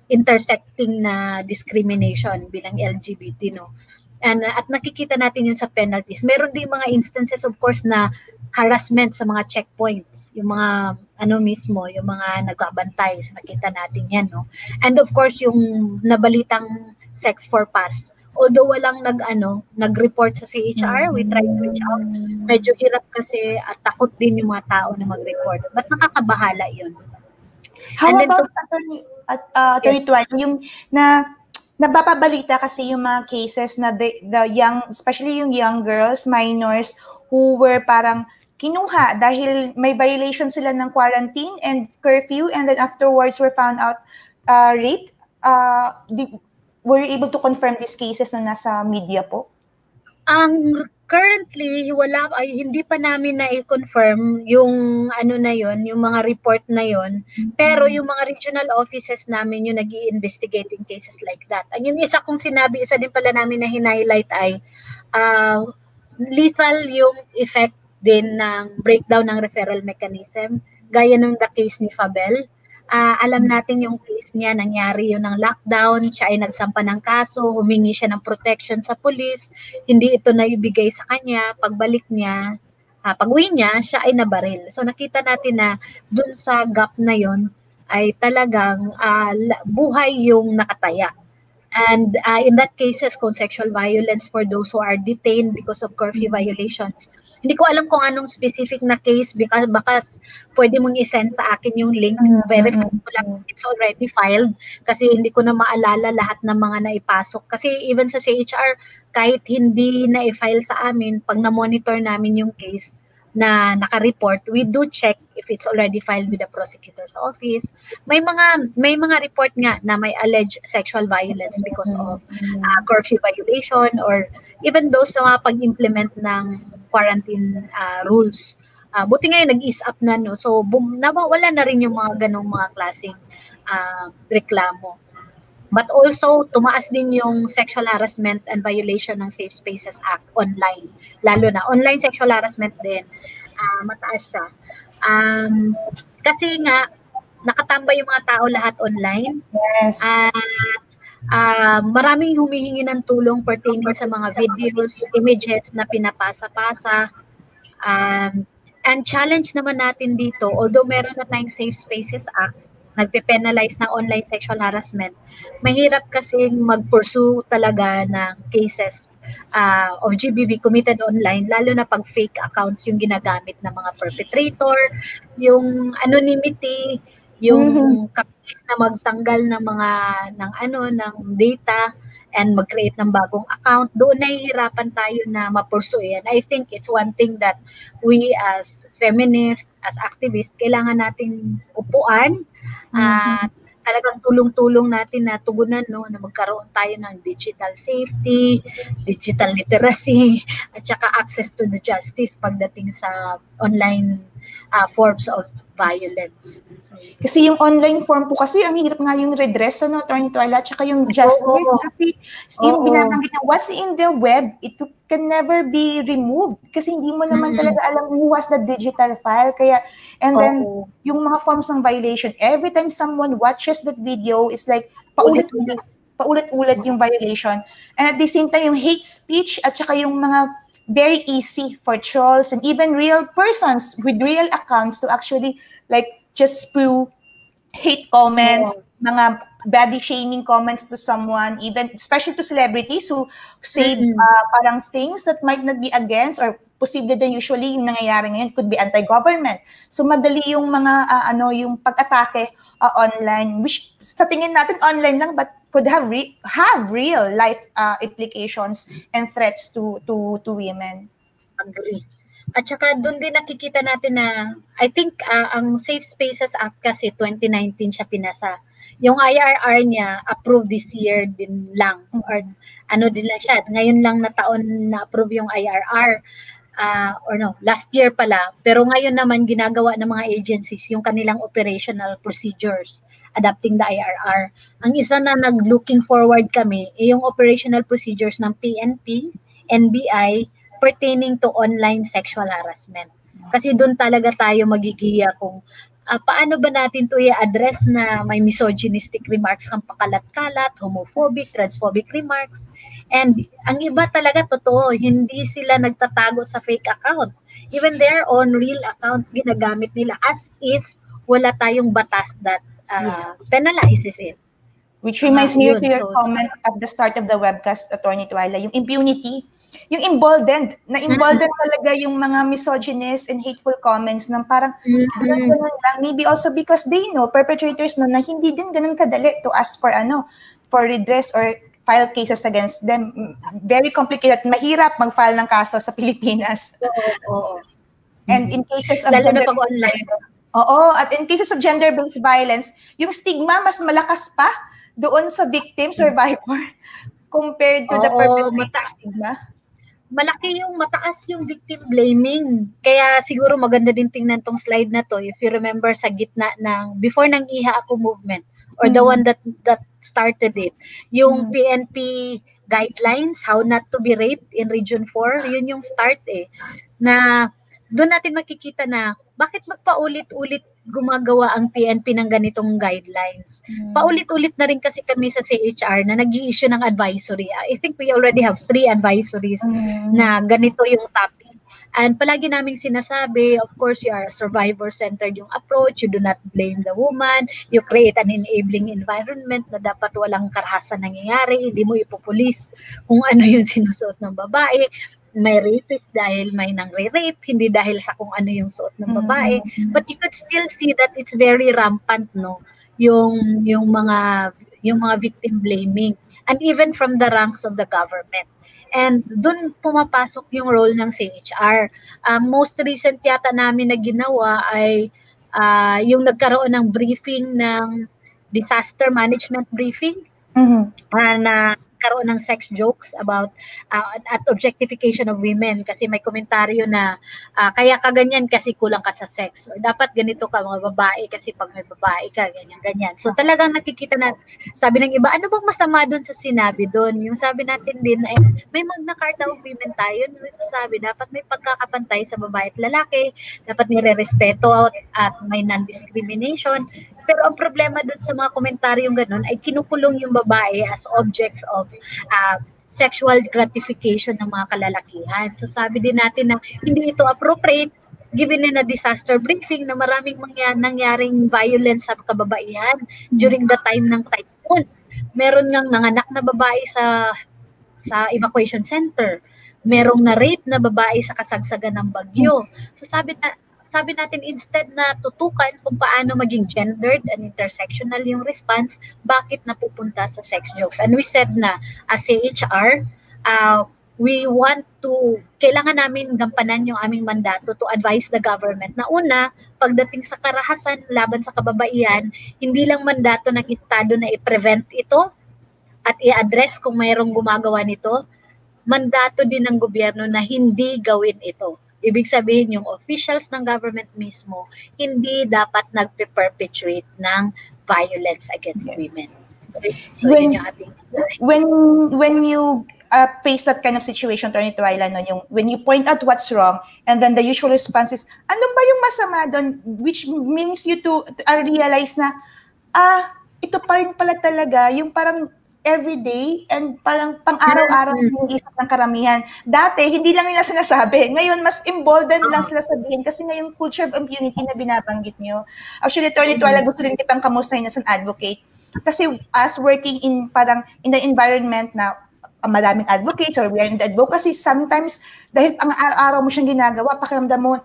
intersecting na discrimination bilang LGBT no. And uh, at nakikita natin yun sa penalties. Meron din mga instances of course na harassment sa mga checkpoints, yung mga ano mismo, yung mga nagbabantay, nakita natin yan, no? And of course, yung nabalitang sex for pass. Although walang nag ano, nag-report sa CHR, we tried to reach out. Medyo hirap kasi at takot din yung mga tao na mag-report. But nakakabahala yun.
How And about to, attorney, at, uh, attorney yeah. Tuan, yung na nabababalita kasi yung mga cases na the, the young, especially yung young girls, minors, who were parang kinuha dahil may violation sila ng quarantine and curfew and then afterwards were found out uh, raped. Uh, di, were you able to confirm these cases na nasa media po?
Ang currently wala ay hindi pa namin na i-confirm yung ano na yon, yung mga report na yon. Pero yung mga regional offices namin yung nag-investigating cases like that. Ang yung isa kong sinabi, isa din pala namin na highlight ay uh, lethal yung effect din ng breakdown ng referral mechanism gaya ng the case ni Fabel uh, alam natin yung case niya, nangyari yun ng lockdown, siya ay nagsampa ng kaso, humingi siya ng protection sa pulis, hindi ito na ibigay sa kanya, pagbalik niya, uh, pag-uwi niya, siya ay nabaril. So nakita natin na dun sa gap na yon ay talagang uh, buhay yung nakataya. And uh, in that cases, kung sexual violence for those who are detained because of curfew violations, hindi ko alam kung anong specific na case because baka pwede mong i-send sa akin yung link. Mm-hmm. Verify ko lang it's already filed kasi hindi ko na maalala lahat ng mga naipasok. Kasi even sa CHR, kahit hindi na i-file sa amin, pag na-monitor namin yung case, na naka-report, we do check if it's already filed with the prosecutor's office. May mga may mga report nga na may alleged sexual violence because of uh, curfew violation or even those sa mga pag-implement ng quarantine uh, rules. Uh, buti ngayon nag-ease up na no. So bum, nawawala na rin yung mga ganong mga klaseng uh, reklamo. But also, tumaas din yung sexual harassment and violation ng Safe Spaces Act online. Lalo na, online sexual harassment din, uh, mataas siya. Um, kasi nga, nakatambay yung mga tao lahat online.
Yes.
At uh, maraming humihingi ng tulong pertaining sa mga videos, images na pinapasa-pasa. Um, and challenge naman natin dito, although meron na tayong Safe Spaces Act, nagpe-penalize ng online sexual harassment, mahirap kasi mag-pursue talaga ng cases uh, of GBV committed online, lalo na pag fake accounts yung ginagamit ng mga perpetrator, yung anonymity, yung mm-hmm. kapis na magtanggal ng mga ng ano ng data and mag-create ng bagong account, doon nahihirapan tayo na ma-pursue yan. I think it's one thing that we as feminists, as activists, kailangan nating upuan at mm-hmm. talagang tulong-tulong natin na tugunan no na magkaroon tayo ng digital safety, digital literacy at saka access to the justice pagdating sa online uh, forms of violence. So,
kasi yung online form po kasi, ang hirap nga yung redress, ano, Attorney Twilight, tsaka yung justice, oo, kasi yung binabanggit na what's in the web, it can never be removed kasi hindi mo naman mm-hmm. talaga alam who has the digital file. Kaya, and then, oo. yung mga forms ng violation, every time someone watches that video, is like, paulit-ulit, paulit-ulit yung violation. And at the same time, yung hate speech at saka yung mga very easy for trolls and even real persons with real accounts to actually like just spew hate comments, yeah. mga body shaming comments to someone, even especially to celebrities who say mm-hmm. uh, parang things that might not be against or posible din usually yung nangyayari ngayon could be anti-government. So madali yung mga uh, ano yung pag-atake uh, online which sa tingin natin online lang but could have re- have real life uh, implications and threats to to to women.
Agree. At saka doon din nakikita natin na I think uh, ang Safe Spaces Act kasi 2019 siya pinasa. Yung IRR niya approved this year din lang or ano din lang siya. Ngayon lang na taon na approve yung IRR uh, or no, last year pala. Pero ngayon naman ginagawa ng mga agencies yung kanilang operational procedures adapting the IRR. Ang isa na nag-looking forward kami ay yung operational procedures ng PNP, NBI pertaining to online sexual harassment. Kasi doon talaga tayo magigiya kung uh, paano ba natin to i-address na may misogynistic remarks kang pakalat-kalat, homophobic, transphobic remarks. And ang iba talaga totoo, hindi sila nagtatago sa fake account. Even their own real accounts ginagamit nila as if wala tayong batas that uh, penalizes it.
Which reminds uh, me yun, of your so, comment at the start of the webcast, Attorney Twyla, yung impunity yung emboldened, na emboldened mm-hmm. talaga yung mga misogynist and hateful comments ng parang mm-hmm. lang. Maybe also because they know, perpetrators no, na hindi din ganun kadali to ask for ano, for redress or file cases against them. Very complicated. Mahirap mag-file ng kaso sa Pilipinas.
Oo. oo.
And in cases
of Lalo na pag online.
Oo, at in cases of gender-based violence, yung stigma mas malakas pa doon sa victim, survivor, compared to Oo, the perpetrator stigma
malaki yung mataas yung victim blaming. Kaya siguro maganda din tingnan tong slide na to if you remember sa gitna ng before ng Iha Ako movement or mm. the one that that started it. Yung mm. PNP guidelines how not to be raped in region 4, yun yung start eh. Na doon natin makikita na bakit magpaulit-ulit gumagawa ang PNP ng ganitong guidelines. Mm. Paulit-ulit na rin kasi kami sa CHR na nag issue ng advisory. I think we already have three advisories mm. na ganito yung topic. And palagi naming sinasabi, of course, you are survivor-centered yung approach. You do not blame the woman. You create an enabling environment na dapat walang karahasan nangyayari. Hindi mo ipopulis kung ano yung sinusuot ng babae may rapist dahil may nang rape hindi dahil sa kung ano yung suot ng babae. Mm-hmm. But you could still see that it's very rampant, no? Yung, yung mga yung mga victim blaming and even from the ranks of the government. And doon pumapasok yung role ng CHR. Uh, most recent yata namin na ginawa ay uh, yung nagkaroon ng briefing ng disaster management briefing mm-hmm. uh, na nagkaroon ng sex jokes about uh, at objectification of women kasi may komentaryo na uh, kaya ka ganyan kasi kulang ka sa sex. Or dapat ganito ka mga babae kasi pag may babae ka ganyan ganyan. So talagang nakikita na sabi ng iba ano bang masama doon sa sinabi doon yung sabi natin din ay may Magna Carta of Women tayo. Yung sasabi dapat may pagkakapantay sa babae at lalaki. Dapat nire-respeto at may non-discrimination pero ang problema doon sa mga komentaryong ganun ay kinukulong yung babae as objects of uh, sexual gratification ng mga kalalakihan. So sabi din natin na hindi ito appropriate given in a disaster briefing na maraming mangya, nangyaring violence sa kababaihan during the time ng typhoon. Meron ngang nanganak na babae sa sa evacuation center. Merong na rape na babae sa kasagsagan ng bagyo. So sabi na sabi natin instead na tutukan kung paano maging gendered and intersectional yung response, bakit napupunta sa sex jokes. And we said na as CHR, uh, we want to, kailangan namin gampanan yung aming mandato to advise the government na una, pagdating sa karahasan laban sa kababaihan, hindi lang mandato ng Estado na i-prevent ito at i-address kung mayroong gumagawa nito, mandato din ng gobyerno na hindi gawin ito. Ibig sabihin, yung officials ng government mismo, hindi dapat nagpe-perpetuate ng violence against yes. women. So,
when, yun yung ating When, when you uh, face that kind of situation, Tony Twyla, no, yung, when you point out what's wrong, and then the usual response is, ano ba yung masama doon? Which means you to uh, realize na, ah, ito pa rin pala talaga, yung parang everyday and parang pang-araw-araw yung isip ng karamihan. Dati, hindi lang nila sinasabi. Ngayon, mas emboldened lang sila sabihin kasi ngayong culture of impunity na binabanggit nyo. Actually, Attorney Tuala, gusto rin kitang kamustahin as an advocate. Kasi as working in parang in the environment na uh, maraming advocates or we are in the advocacy, sometimes dahil ang araw-araw mo siyang ginagawa, pakiramdam mo,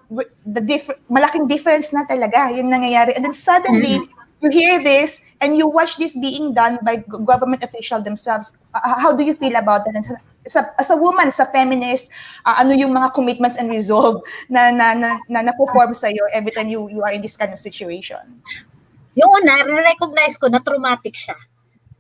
the diff- malaking difference na talaga yung nangyayari. And then suddenly, mm-hmm you hear this and you watch this being done by government officials themselves, uh, how do you feel about that? As a, as a woman, as a feminist, uh, ano yung mga commitments and resolve na na na, na na-perform sa iyo every time you you are in this kind of situation?
Yung una, recognize ko na traumatic siya.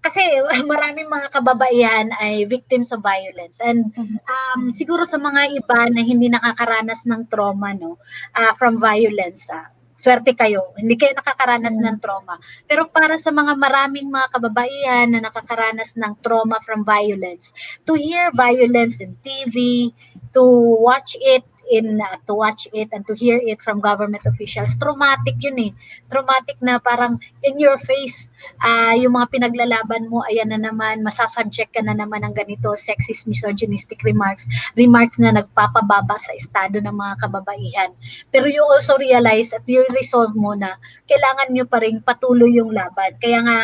Kasi maraming mga kababaihan ay victims of violence. And mm-hmm. um, siguro sa mga iba na hindi nakakaranas ng trauma no, uh, from violence, uh, swerte kayo. Hindi kayo nakakaranas mm. ng trauma. Pero para sa mga maraming mga kababaihan na nakakaranas ng trauma from violence, to hear violence in TV, to watch it in uh, to watch it and to hear it from government officials. Traumatic yun eh. Traumatic na parang in your face, uh, yung mga pinaglalaban mo, ayan na naman, masasubject ka na naman ng ganito, sexist, misogynistic remarks, remarks na nagpapababa sa estado ng mga kababaihan. Pero you also realize at you resolve mo na kailangan nyo pa rin patuloy yung laban. Kaya nga,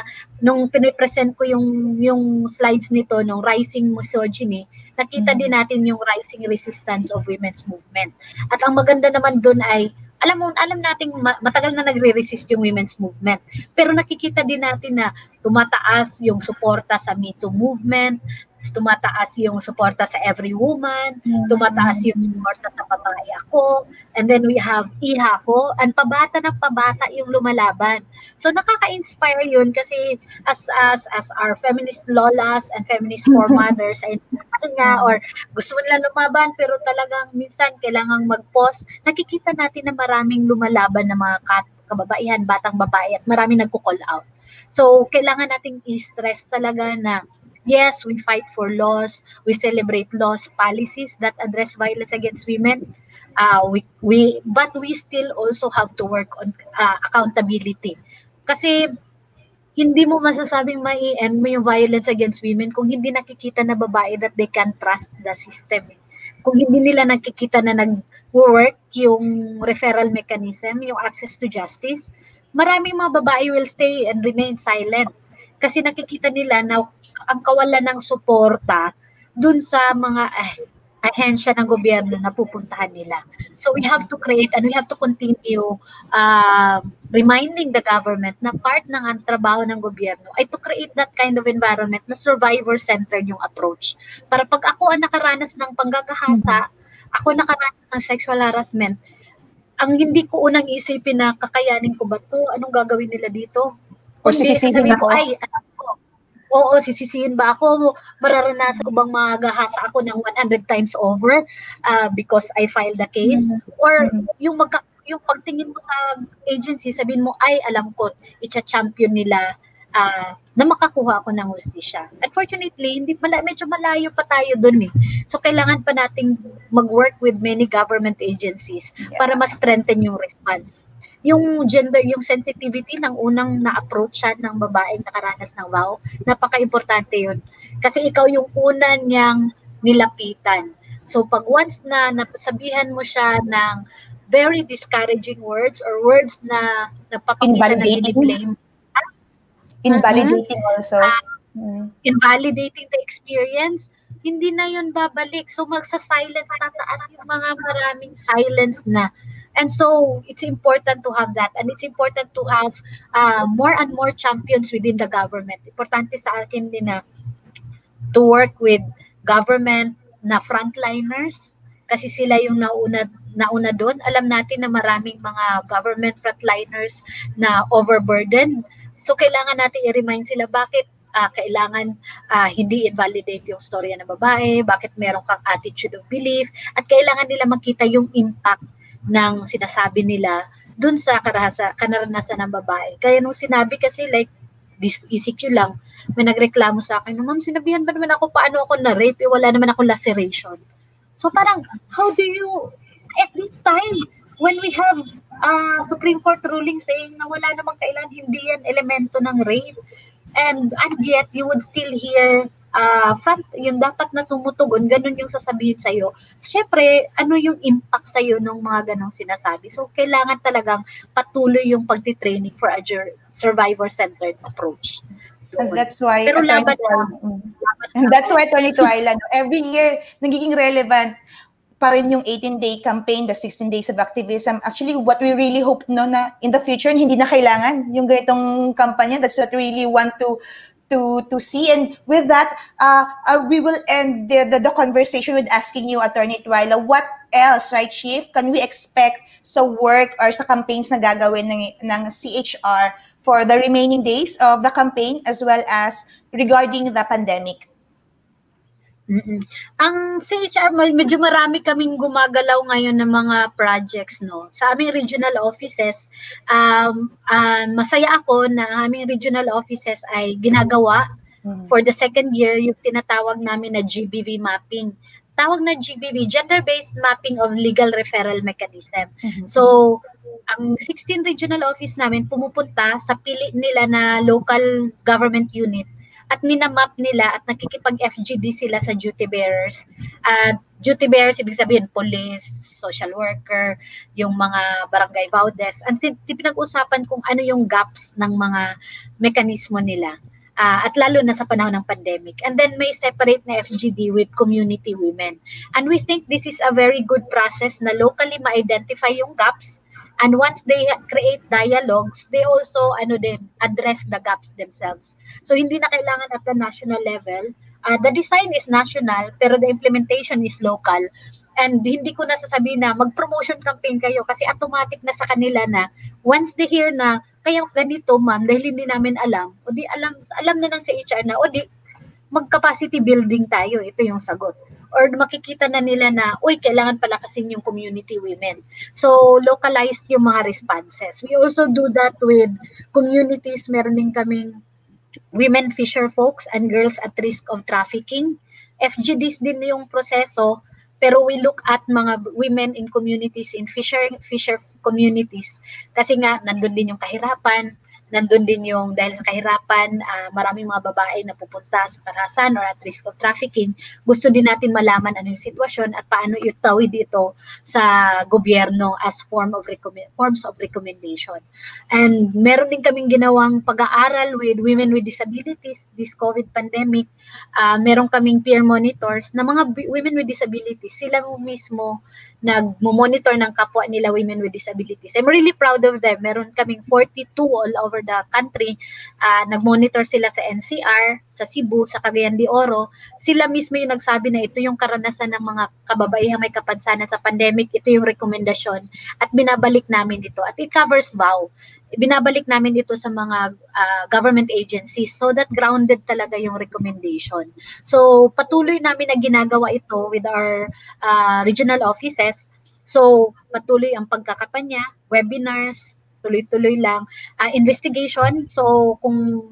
nung pinipresent ko yung yung slides nito nung rising misogyny, nakita mm-hmm. din natin yung rising resistance of women's movement. At ang maganda naman doon ay alam mo, alam nating matagal na nagre-resist yung women's movement. Pero nakikita din natin na tumataas yung suporta sa Me Too movement, tumataas yung suporta sa every woman, mm-hmm. tumataas yung suporta sa babae ako, and then we have iha ko, and pabata ng pabata yung lumalaban. So nakaka-inspire yun kasi as as as our feminist lolas and feminist foremothers ay nga or gusto nila lumaban pero talagang minsan kailangang mag-pause, nakikita natin na maraming lumalaban na mga kat kababaihan, batang babae at maraming nagko-call out. So, kailangan nating i-stress talaga na Yes, we fight for laws. We celebrate laws, policies that address violence against women. Uh, we, we, but we still also have to work on uh, accountability. Kasi hindi mo masasabing mai-end mo yung violence against women kung hindi nakikita na babae that they can trust the system. Kung hindi nila nakikita na nag-work yung referral mechanism, yung access to justice, maraming mga babae will stay and remain silent kasi nakikita nila na ang kawalan ng suporta dun sa mga eh, ahensya ng gobyerno na pupuntahan nila. So we have to create and we have to continue uh, reminding the government na part ng ang trabaho ng gobyerno ay to create that kind of environment na survivor-centered yung approach. Para pag ako ang nakaranas ng panggagahasa, ako nakaranas ng sexual harassment, ang hindi ko unang isipin na kakayanin ko ba to? Anong gagawin nila dito?
O sisisihin ako?
Ay, ko, oo, sisisihin ba ako? Mararanasan ko bang magahasa ako ng 100 times over uh, because I filed the case? Mm-hmm. Or mm-hmm. yung magka, yung pagtingin mo sa agency, sabihin mo, ay, alam ko, itcha-champion nila uh, na makakuha ako ng hustisya. Unfortunately, hindi mala, medyo malayo pa tayo doon eh. So kailangan pa nating mag-work with many government agencies yeah. para mas strengthen yung response yung gender, yung sensitivity ng unang na-approach siya ng babaeng nakaranas ng wow, napaka-importante yun. Kasi ikaw yung una niyang nilapitan. So pag once na nasabihan mo siya ng very discouraging words or words na napapakita na biniblame.
Invalidating also.
Uh, invalidating the experience, hindi na yun babalik. So magsa-silence, tataas yung mga maraming silence na And so it's important to have that. And it's important to have uh, more and more champions within the government. Importante sa akin din na to work with government na frontliners kasi sila yung nauna nauna doon. Alam natin na maraming mga government frontliners na overburdened. So kailangan natin i-remind sila bakit uh, kailangan uh, hindi invalidate yung storya ng babae, bakit meron kang attitude of belief, at kailangan nila makita yung impact ng sinasabi nila dun sa karasa, kanaranasan ng babae. Kaya nung sinabi kasi like, this ECQ lang, may nagreklamo sa akin, ma'am, sinabihan ba naman ako paano ako na-rape? Eh, wala naman ako laceration. So parang, how do you, at this time, when we have uh, Supreme Court ruling saying na wala namang kailan hindi yan elemento ng rape, and, and yet you would still hear uh, front, yung dapat na tumutugon, ganun yung sasabihin sa'yo. Siyempre, ano yung impact sa'yo ng mga ganong sinasabi? So, kailangan talagang patuloy yung pagtitraining for a survivor-centered approach.
And that's why
Pero laban
na. And that's why Tony Island, every year nagiging relevant pa rin yung 18-day campaign, the 16 days of activism. Actually, what we really hope no na in the future, hindi na kailangan yung ganitong kampanya. That's what we really want to to to see. And with that, uh, uh, we will end the, the, the conversation with asking you, Attorney Twyla, what else, right, Chief, can we expect sa work or sa campaigns na gagawin ng, ng CHR for the remaining days of the campaign as well as regarding the pandemic?
Mm-mm. Ang CHR, medyo marami kaming gumagalaw ngayon ng mga projects, no? Sa aming regional offices, um, uh, masaya ako na aming regional offices ay ginagawa mm-hmm. for the second year yung tinatawag namin na GBV mapping tawag na GBV, Gender-Based Mapping of Legal Referral Mechanism. Mm-hmm. So, ang 16 regional office namin pumupunta sa pili nila na local government unit at minamap nila at nakikipag-FGD sila sa duty bearers. At uh, duty bearers, ibig sabihin, police, social worker, yung mga barangay baudes. Ang pinag-usapan kung ano yung gaps ng mga mekanismo nila. Uh, at lalo na sa panahon ng pandemic. And then may separate na FGD with community women. And we think this is a very good process na locally ma-identify yung gaps And once they create dialogues, they also ano din address the gaps themselves. So hindi na kailangan at the national level. Uh, the design is national pero the implementation is local. And hindi ko na sasabihin na mag-promotion campaign kayo kasi automatic na sa kanila na once they hear na kaya ganito ma'am dahil hindi namin alam o di alam alam na ng sa HR na o di mag-capacity building tayo ito yung sagot or makikita na nila na, uy, kailangan palakasin yung community women. So, localized yung mga responses. We also do that with communities. Meron din kaming women fisher folks and girls at risk of trafficking. FGDs din yung proseso, pero we look at mga women in communities, in fisher, fisher communities. Kasi nga, nandun din yung kahirapan, nandun din yung dahil sa kahirapan, uh, maraming mga babae na pupunta sa karahasan or at risk of trafficking. Gusto din natin malaman ano yung sitwasyon at paano itawid dito sa gobyerno as form of recommend, forms of recommendation. And meron din kaming ginawang pag-aaral with women with disabilities this COVID pandemic. Uh, meron kaming peer monitors na mga women with disabilities, sila mismo nagmo-monitor ng kapwa nila women with disabilities. I'm really proud of them. Meron kaming 42 all over the country. Uh, nag-monitor sila sa NCR, sa Cebu, sa Cagayan de Oro. Sila mismo yung nagsabi na ito yung karanasan ng mga kababaihang may kapansanan sa pandemic. Ito yung rekomendasyon at binabalik namin ito. At it covers vow binabalik namin ito sa mga uh, government agencies so that grounded talaga yung recommendation. So patuloy namin na ginagawa ito with our uh, regional offices. So patuloy ang pagkakapanya, webinars, tuloy-tuloy lang. Uh, investigation, so kung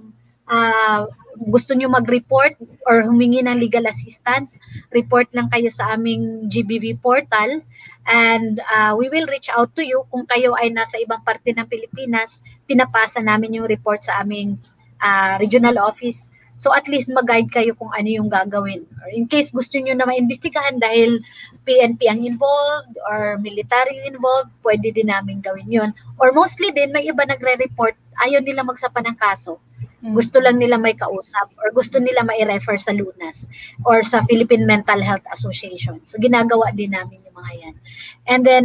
uh, gusto nyo mag-report or humingi ng legal assistance, report lang kayo sa aming GBV portal and uh, we will reach out to you kung kayo ay nasa ibang parte ng Pilipinas, pinapasa namin yung report sa aming uh, regional office. So at least mag-guide kayo kung ano yung gagawin. Or in case gusto nyo na maimbestigahan dahil PNP ang involved or military involved, pwede din namin gawin yon Or mostly din, may iba nagre-report, ayaw nila magsapa ng kaso Mm. Gusto lang nila may kausap or gusto nila mai-refer sa LUNAS or sa Philippine Mental Health Association. So ginagawa din namin yung mga yan. And then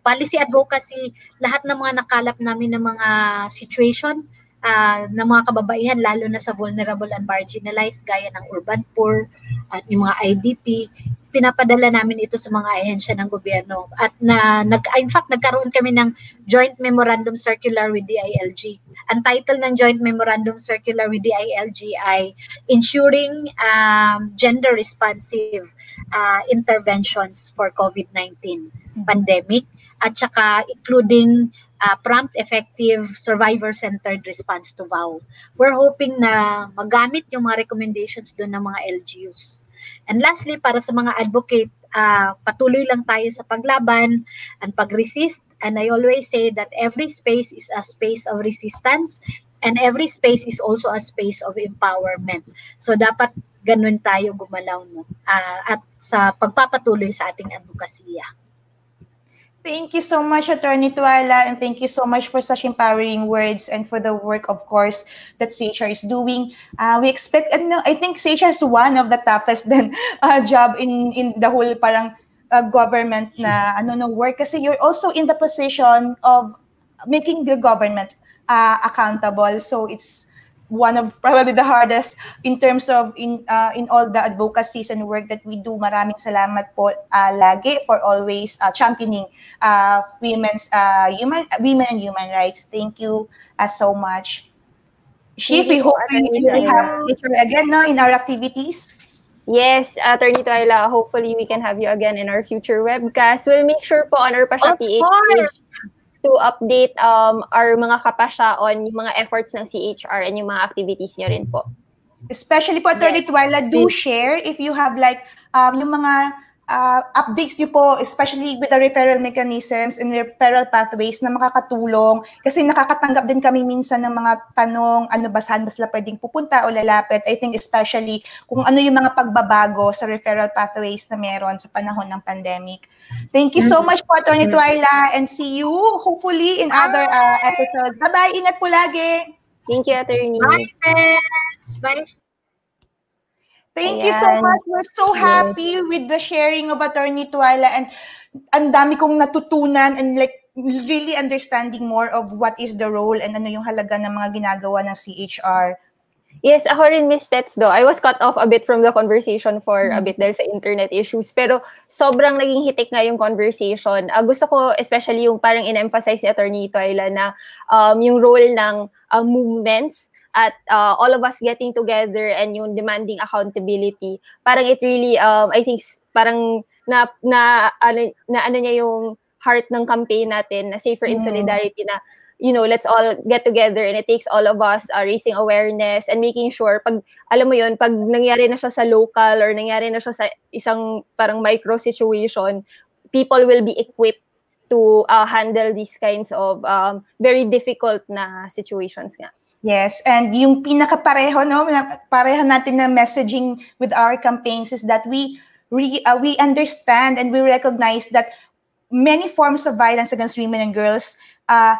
policy advocacy, lahat ng mga nakalap namin ng mga situation uh, ng mga kababaihan, lalo na sa vulnerable and marginalized, gaya ng urban poor, at yung mga IDP, pinapadala namin ito sa mga ahensya ng gobyerno. At na, nag, in fact, nagkaroon kami ng Joint Memorandum Circular with DILG. Ang title ng Joint Memorandum Circular with DILG ay Ensuring um, Gender Responsive uh, Interventions for COVID-19 mm-hmm. Pandemic at saka including uh, prompt, effective, survivor-centered response to VOW. We're hoping na magamit yung mga recommendations doon ng mga LGUs. And lastly, para sa mga advocate, uh, patuloy lang tayo sa paglaban and pag-resist. And I always say that every space is a space of resistance and every space is also a space of empowerment. So dapat ganun tayo gumalaw no? Uh, at sa pagpapatuloy sa ating advokasya.
Thank you so much, Attorney Tuala, and thank you so much for such empowering words and for the work, of course, that CHR is doing. Uh, we expect, and I think CHR is one of the toughest then uh, job in in the whole parang uh, government na ano no work kasi you're also in the position of making the government uh, accountable. So it's one of probably the hardest in terms of in uh, in all the advocacies and work that we do. Maraming salamat po uh, lagi for always uh, championing uh, women's uh, human women and human rights. Thank you uh, so much. Chief, we hope we will have you again no, in our activities.
Yes, Attorney Twyla, hopefully we can have you again in our future webcast. We'll make sure po on our Pasha PH page to update um, our mga kapasya on yung mga efforts ng CHR and yung mga activities niyo rin po.
Especially po, Attorney yes. Twyla, do share if you have like um, yung mga uh, updates niyo po, especially with the referral mechanisms and referral pathways na makakatulong. Kasi nakakatanggap din kami minsan ng mga tanong, ano ba, saan ba sila pwedeng pupunta o lalapit. I think especially kung ano yung mga pagbabago sa referral pathways na meron sa panahon ng pandemic. Thank you so mm-hmm. much po, Attorney Twyla, and see you hopefully in other uh, episodes. Bye-bye! Ingat po lagi!
Thank you, Attorney.
Bye, friends! Bye!
Thank Ayan. you so much. We're so happy yes. with the sharing of Attorney Tuala and ang dami kong natutunan and like really understanding more of what is the role and ano yung halaga ng mga ginagawa ng CHR.
Yes, ako rin Miss Tets do. I was cut off a bit from the conversation for a bit dahil sa internet issues. Pero sobrang naging hitik nga yung conversation. Uh, gusto ko especially yung parang in-emphasize ni Attorney Toyla na um, yung role ng uh, movements at uh, all of us getting together and yung demanding accountability parang it really um I think parang na na ano na ano niya yung heart ng campaign natin na safer in mm. solidarity na you know let's all get together and it takes all of us uh, raising awareness and making sure pag alam mo yun pag nangyari na siya sa local or nangyari na siya sa isang parang micro situation people will be equipped to uh, handle these kinds of um, very difficult na situations nga
Yes, and yung pinakapareho no, pareho natin na messaging with our campaigns is that we re, uh, we understand and we recognize that many forms of violence against women and girls uh,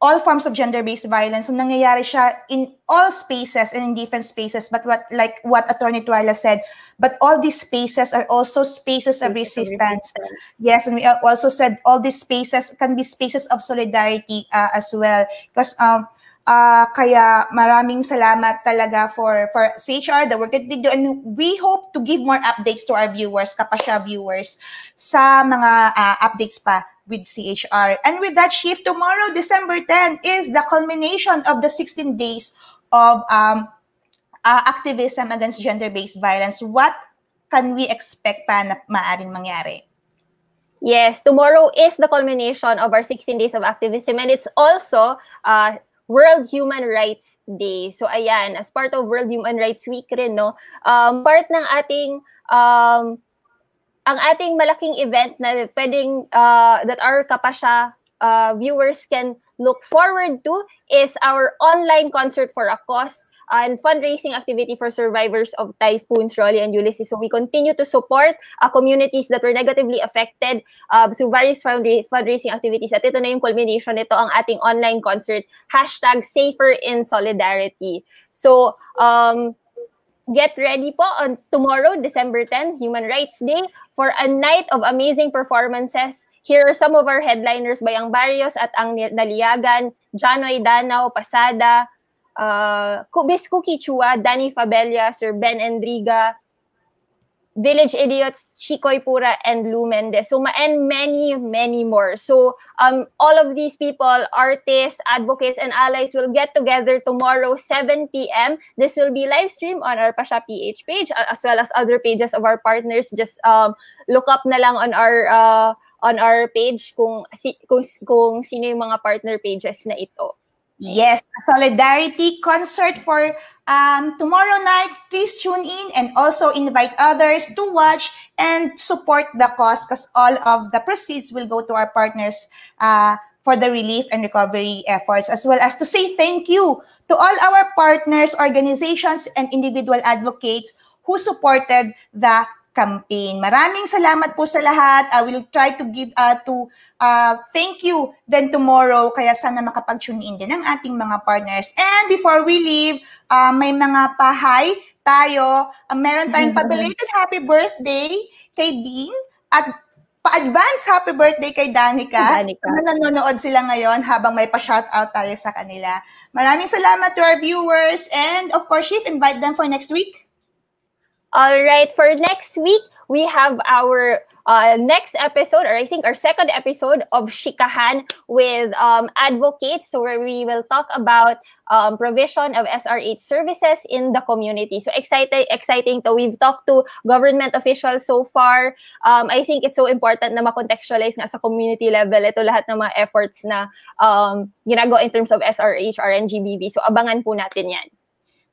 all forms of gender-based violence so nangyayari siya in all spaces and in different spaces. But what like what attorney Tuala said but all these spaces are also spaces of resistance. yes and we also said all these spaces can be spaces of solidarity uh, as well. Because um Uh, kaya maraming salamat talaga for for CHR, the work that they do. And we hope to give more updates to our viewers, kapasya viewers, sa mga uh, updates pa with CHR. And with that shift, tomorrow, December 10, is the culmination of the 16 days of um, uh, activism against gender-based violence. What can we expect pa na maaring mangyari?
Yes, tomorrow is the culmination of our 16 days of activism and it's also uh, World Human Rights Day. So ayan, as part of World Human Rights Week rin, no, um, part ng ating um, ang ating malaking event na pwedeng uh, that our kapasya uh, viewers can look forward to is our online concert for a cause and fundraising activity for survivors of typhoons Rolly and Ulysses. So we continue to support uh, communities that were negatively affected uh, through various fundraising activities. At ito na yung culmination nito ang ating online concert, hashtag Safer in Solidarity. So, um, get ready po on tomorrow, December 10, Human Rights Day, for a night of amazing performances. Here are some of our headliners, Bayang Barrios at Ang Naliyagan, Janoy Danao, Pasada, uh, Kubis Cookie Chua, Danny Fabella, Sir Ben Endriga, Village Idiots, Chikoy Pura, and Lou Mendez. So, and many, many more. So, um, all of these people, artists, advocates, and allies will get together tomorrow, 7 p.m. This will be live stream on our Pasha PH page, as well as other pages of our partners. Just um, look up na lang on our uh, on our page kung, si, kung, kung sino yung mga partner pages na ito.
Yes, solidarity concert for um, tomorrow night. Please tune in and also invite others to watch and support the cause because all of the proceeds will go to our partners uh, for the relief and recovery efforts, as well as to say thank you to all our partners, organizations, and individual advocates who supported the campaign. Maraming salamat po sa lahat. I will try to give uh, to uh, thank you then tomorrow. Kaya sana makapag-tune in din ang ating mga partners. And before we leave, uh, may mga pahay tayo. Uh, meron tayong pabelated happy birthday kay Bean at pa-advance happy birthday kay Danica.
Danica.
Na nanonood sila ngayon habang may pa-shoutout tayo sa kanila. Maraming salamat to our viewers and of course, Chief, invite them for next week.
All right, for next week, we have our uh, next episode, or I think our second episode of Shikahan with um, advocates, so where we will talk about um, provision of SRH services in the community. So exciting, exciting to. We've talked to government officials so far. Um, I think it's so important na ma-contextualize nga sa community level ito lahat ng mga efforts na um, ginagawa in terms of SRH, RNGBB. So abangan po natin yan.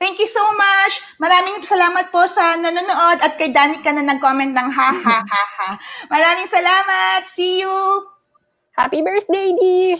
Thank you so much. Maraming salamat po sa nanonood at kay Danica na nag-comment ng ha ha ha ha. Maraming salamat. See you.
Happy birthday, Dee!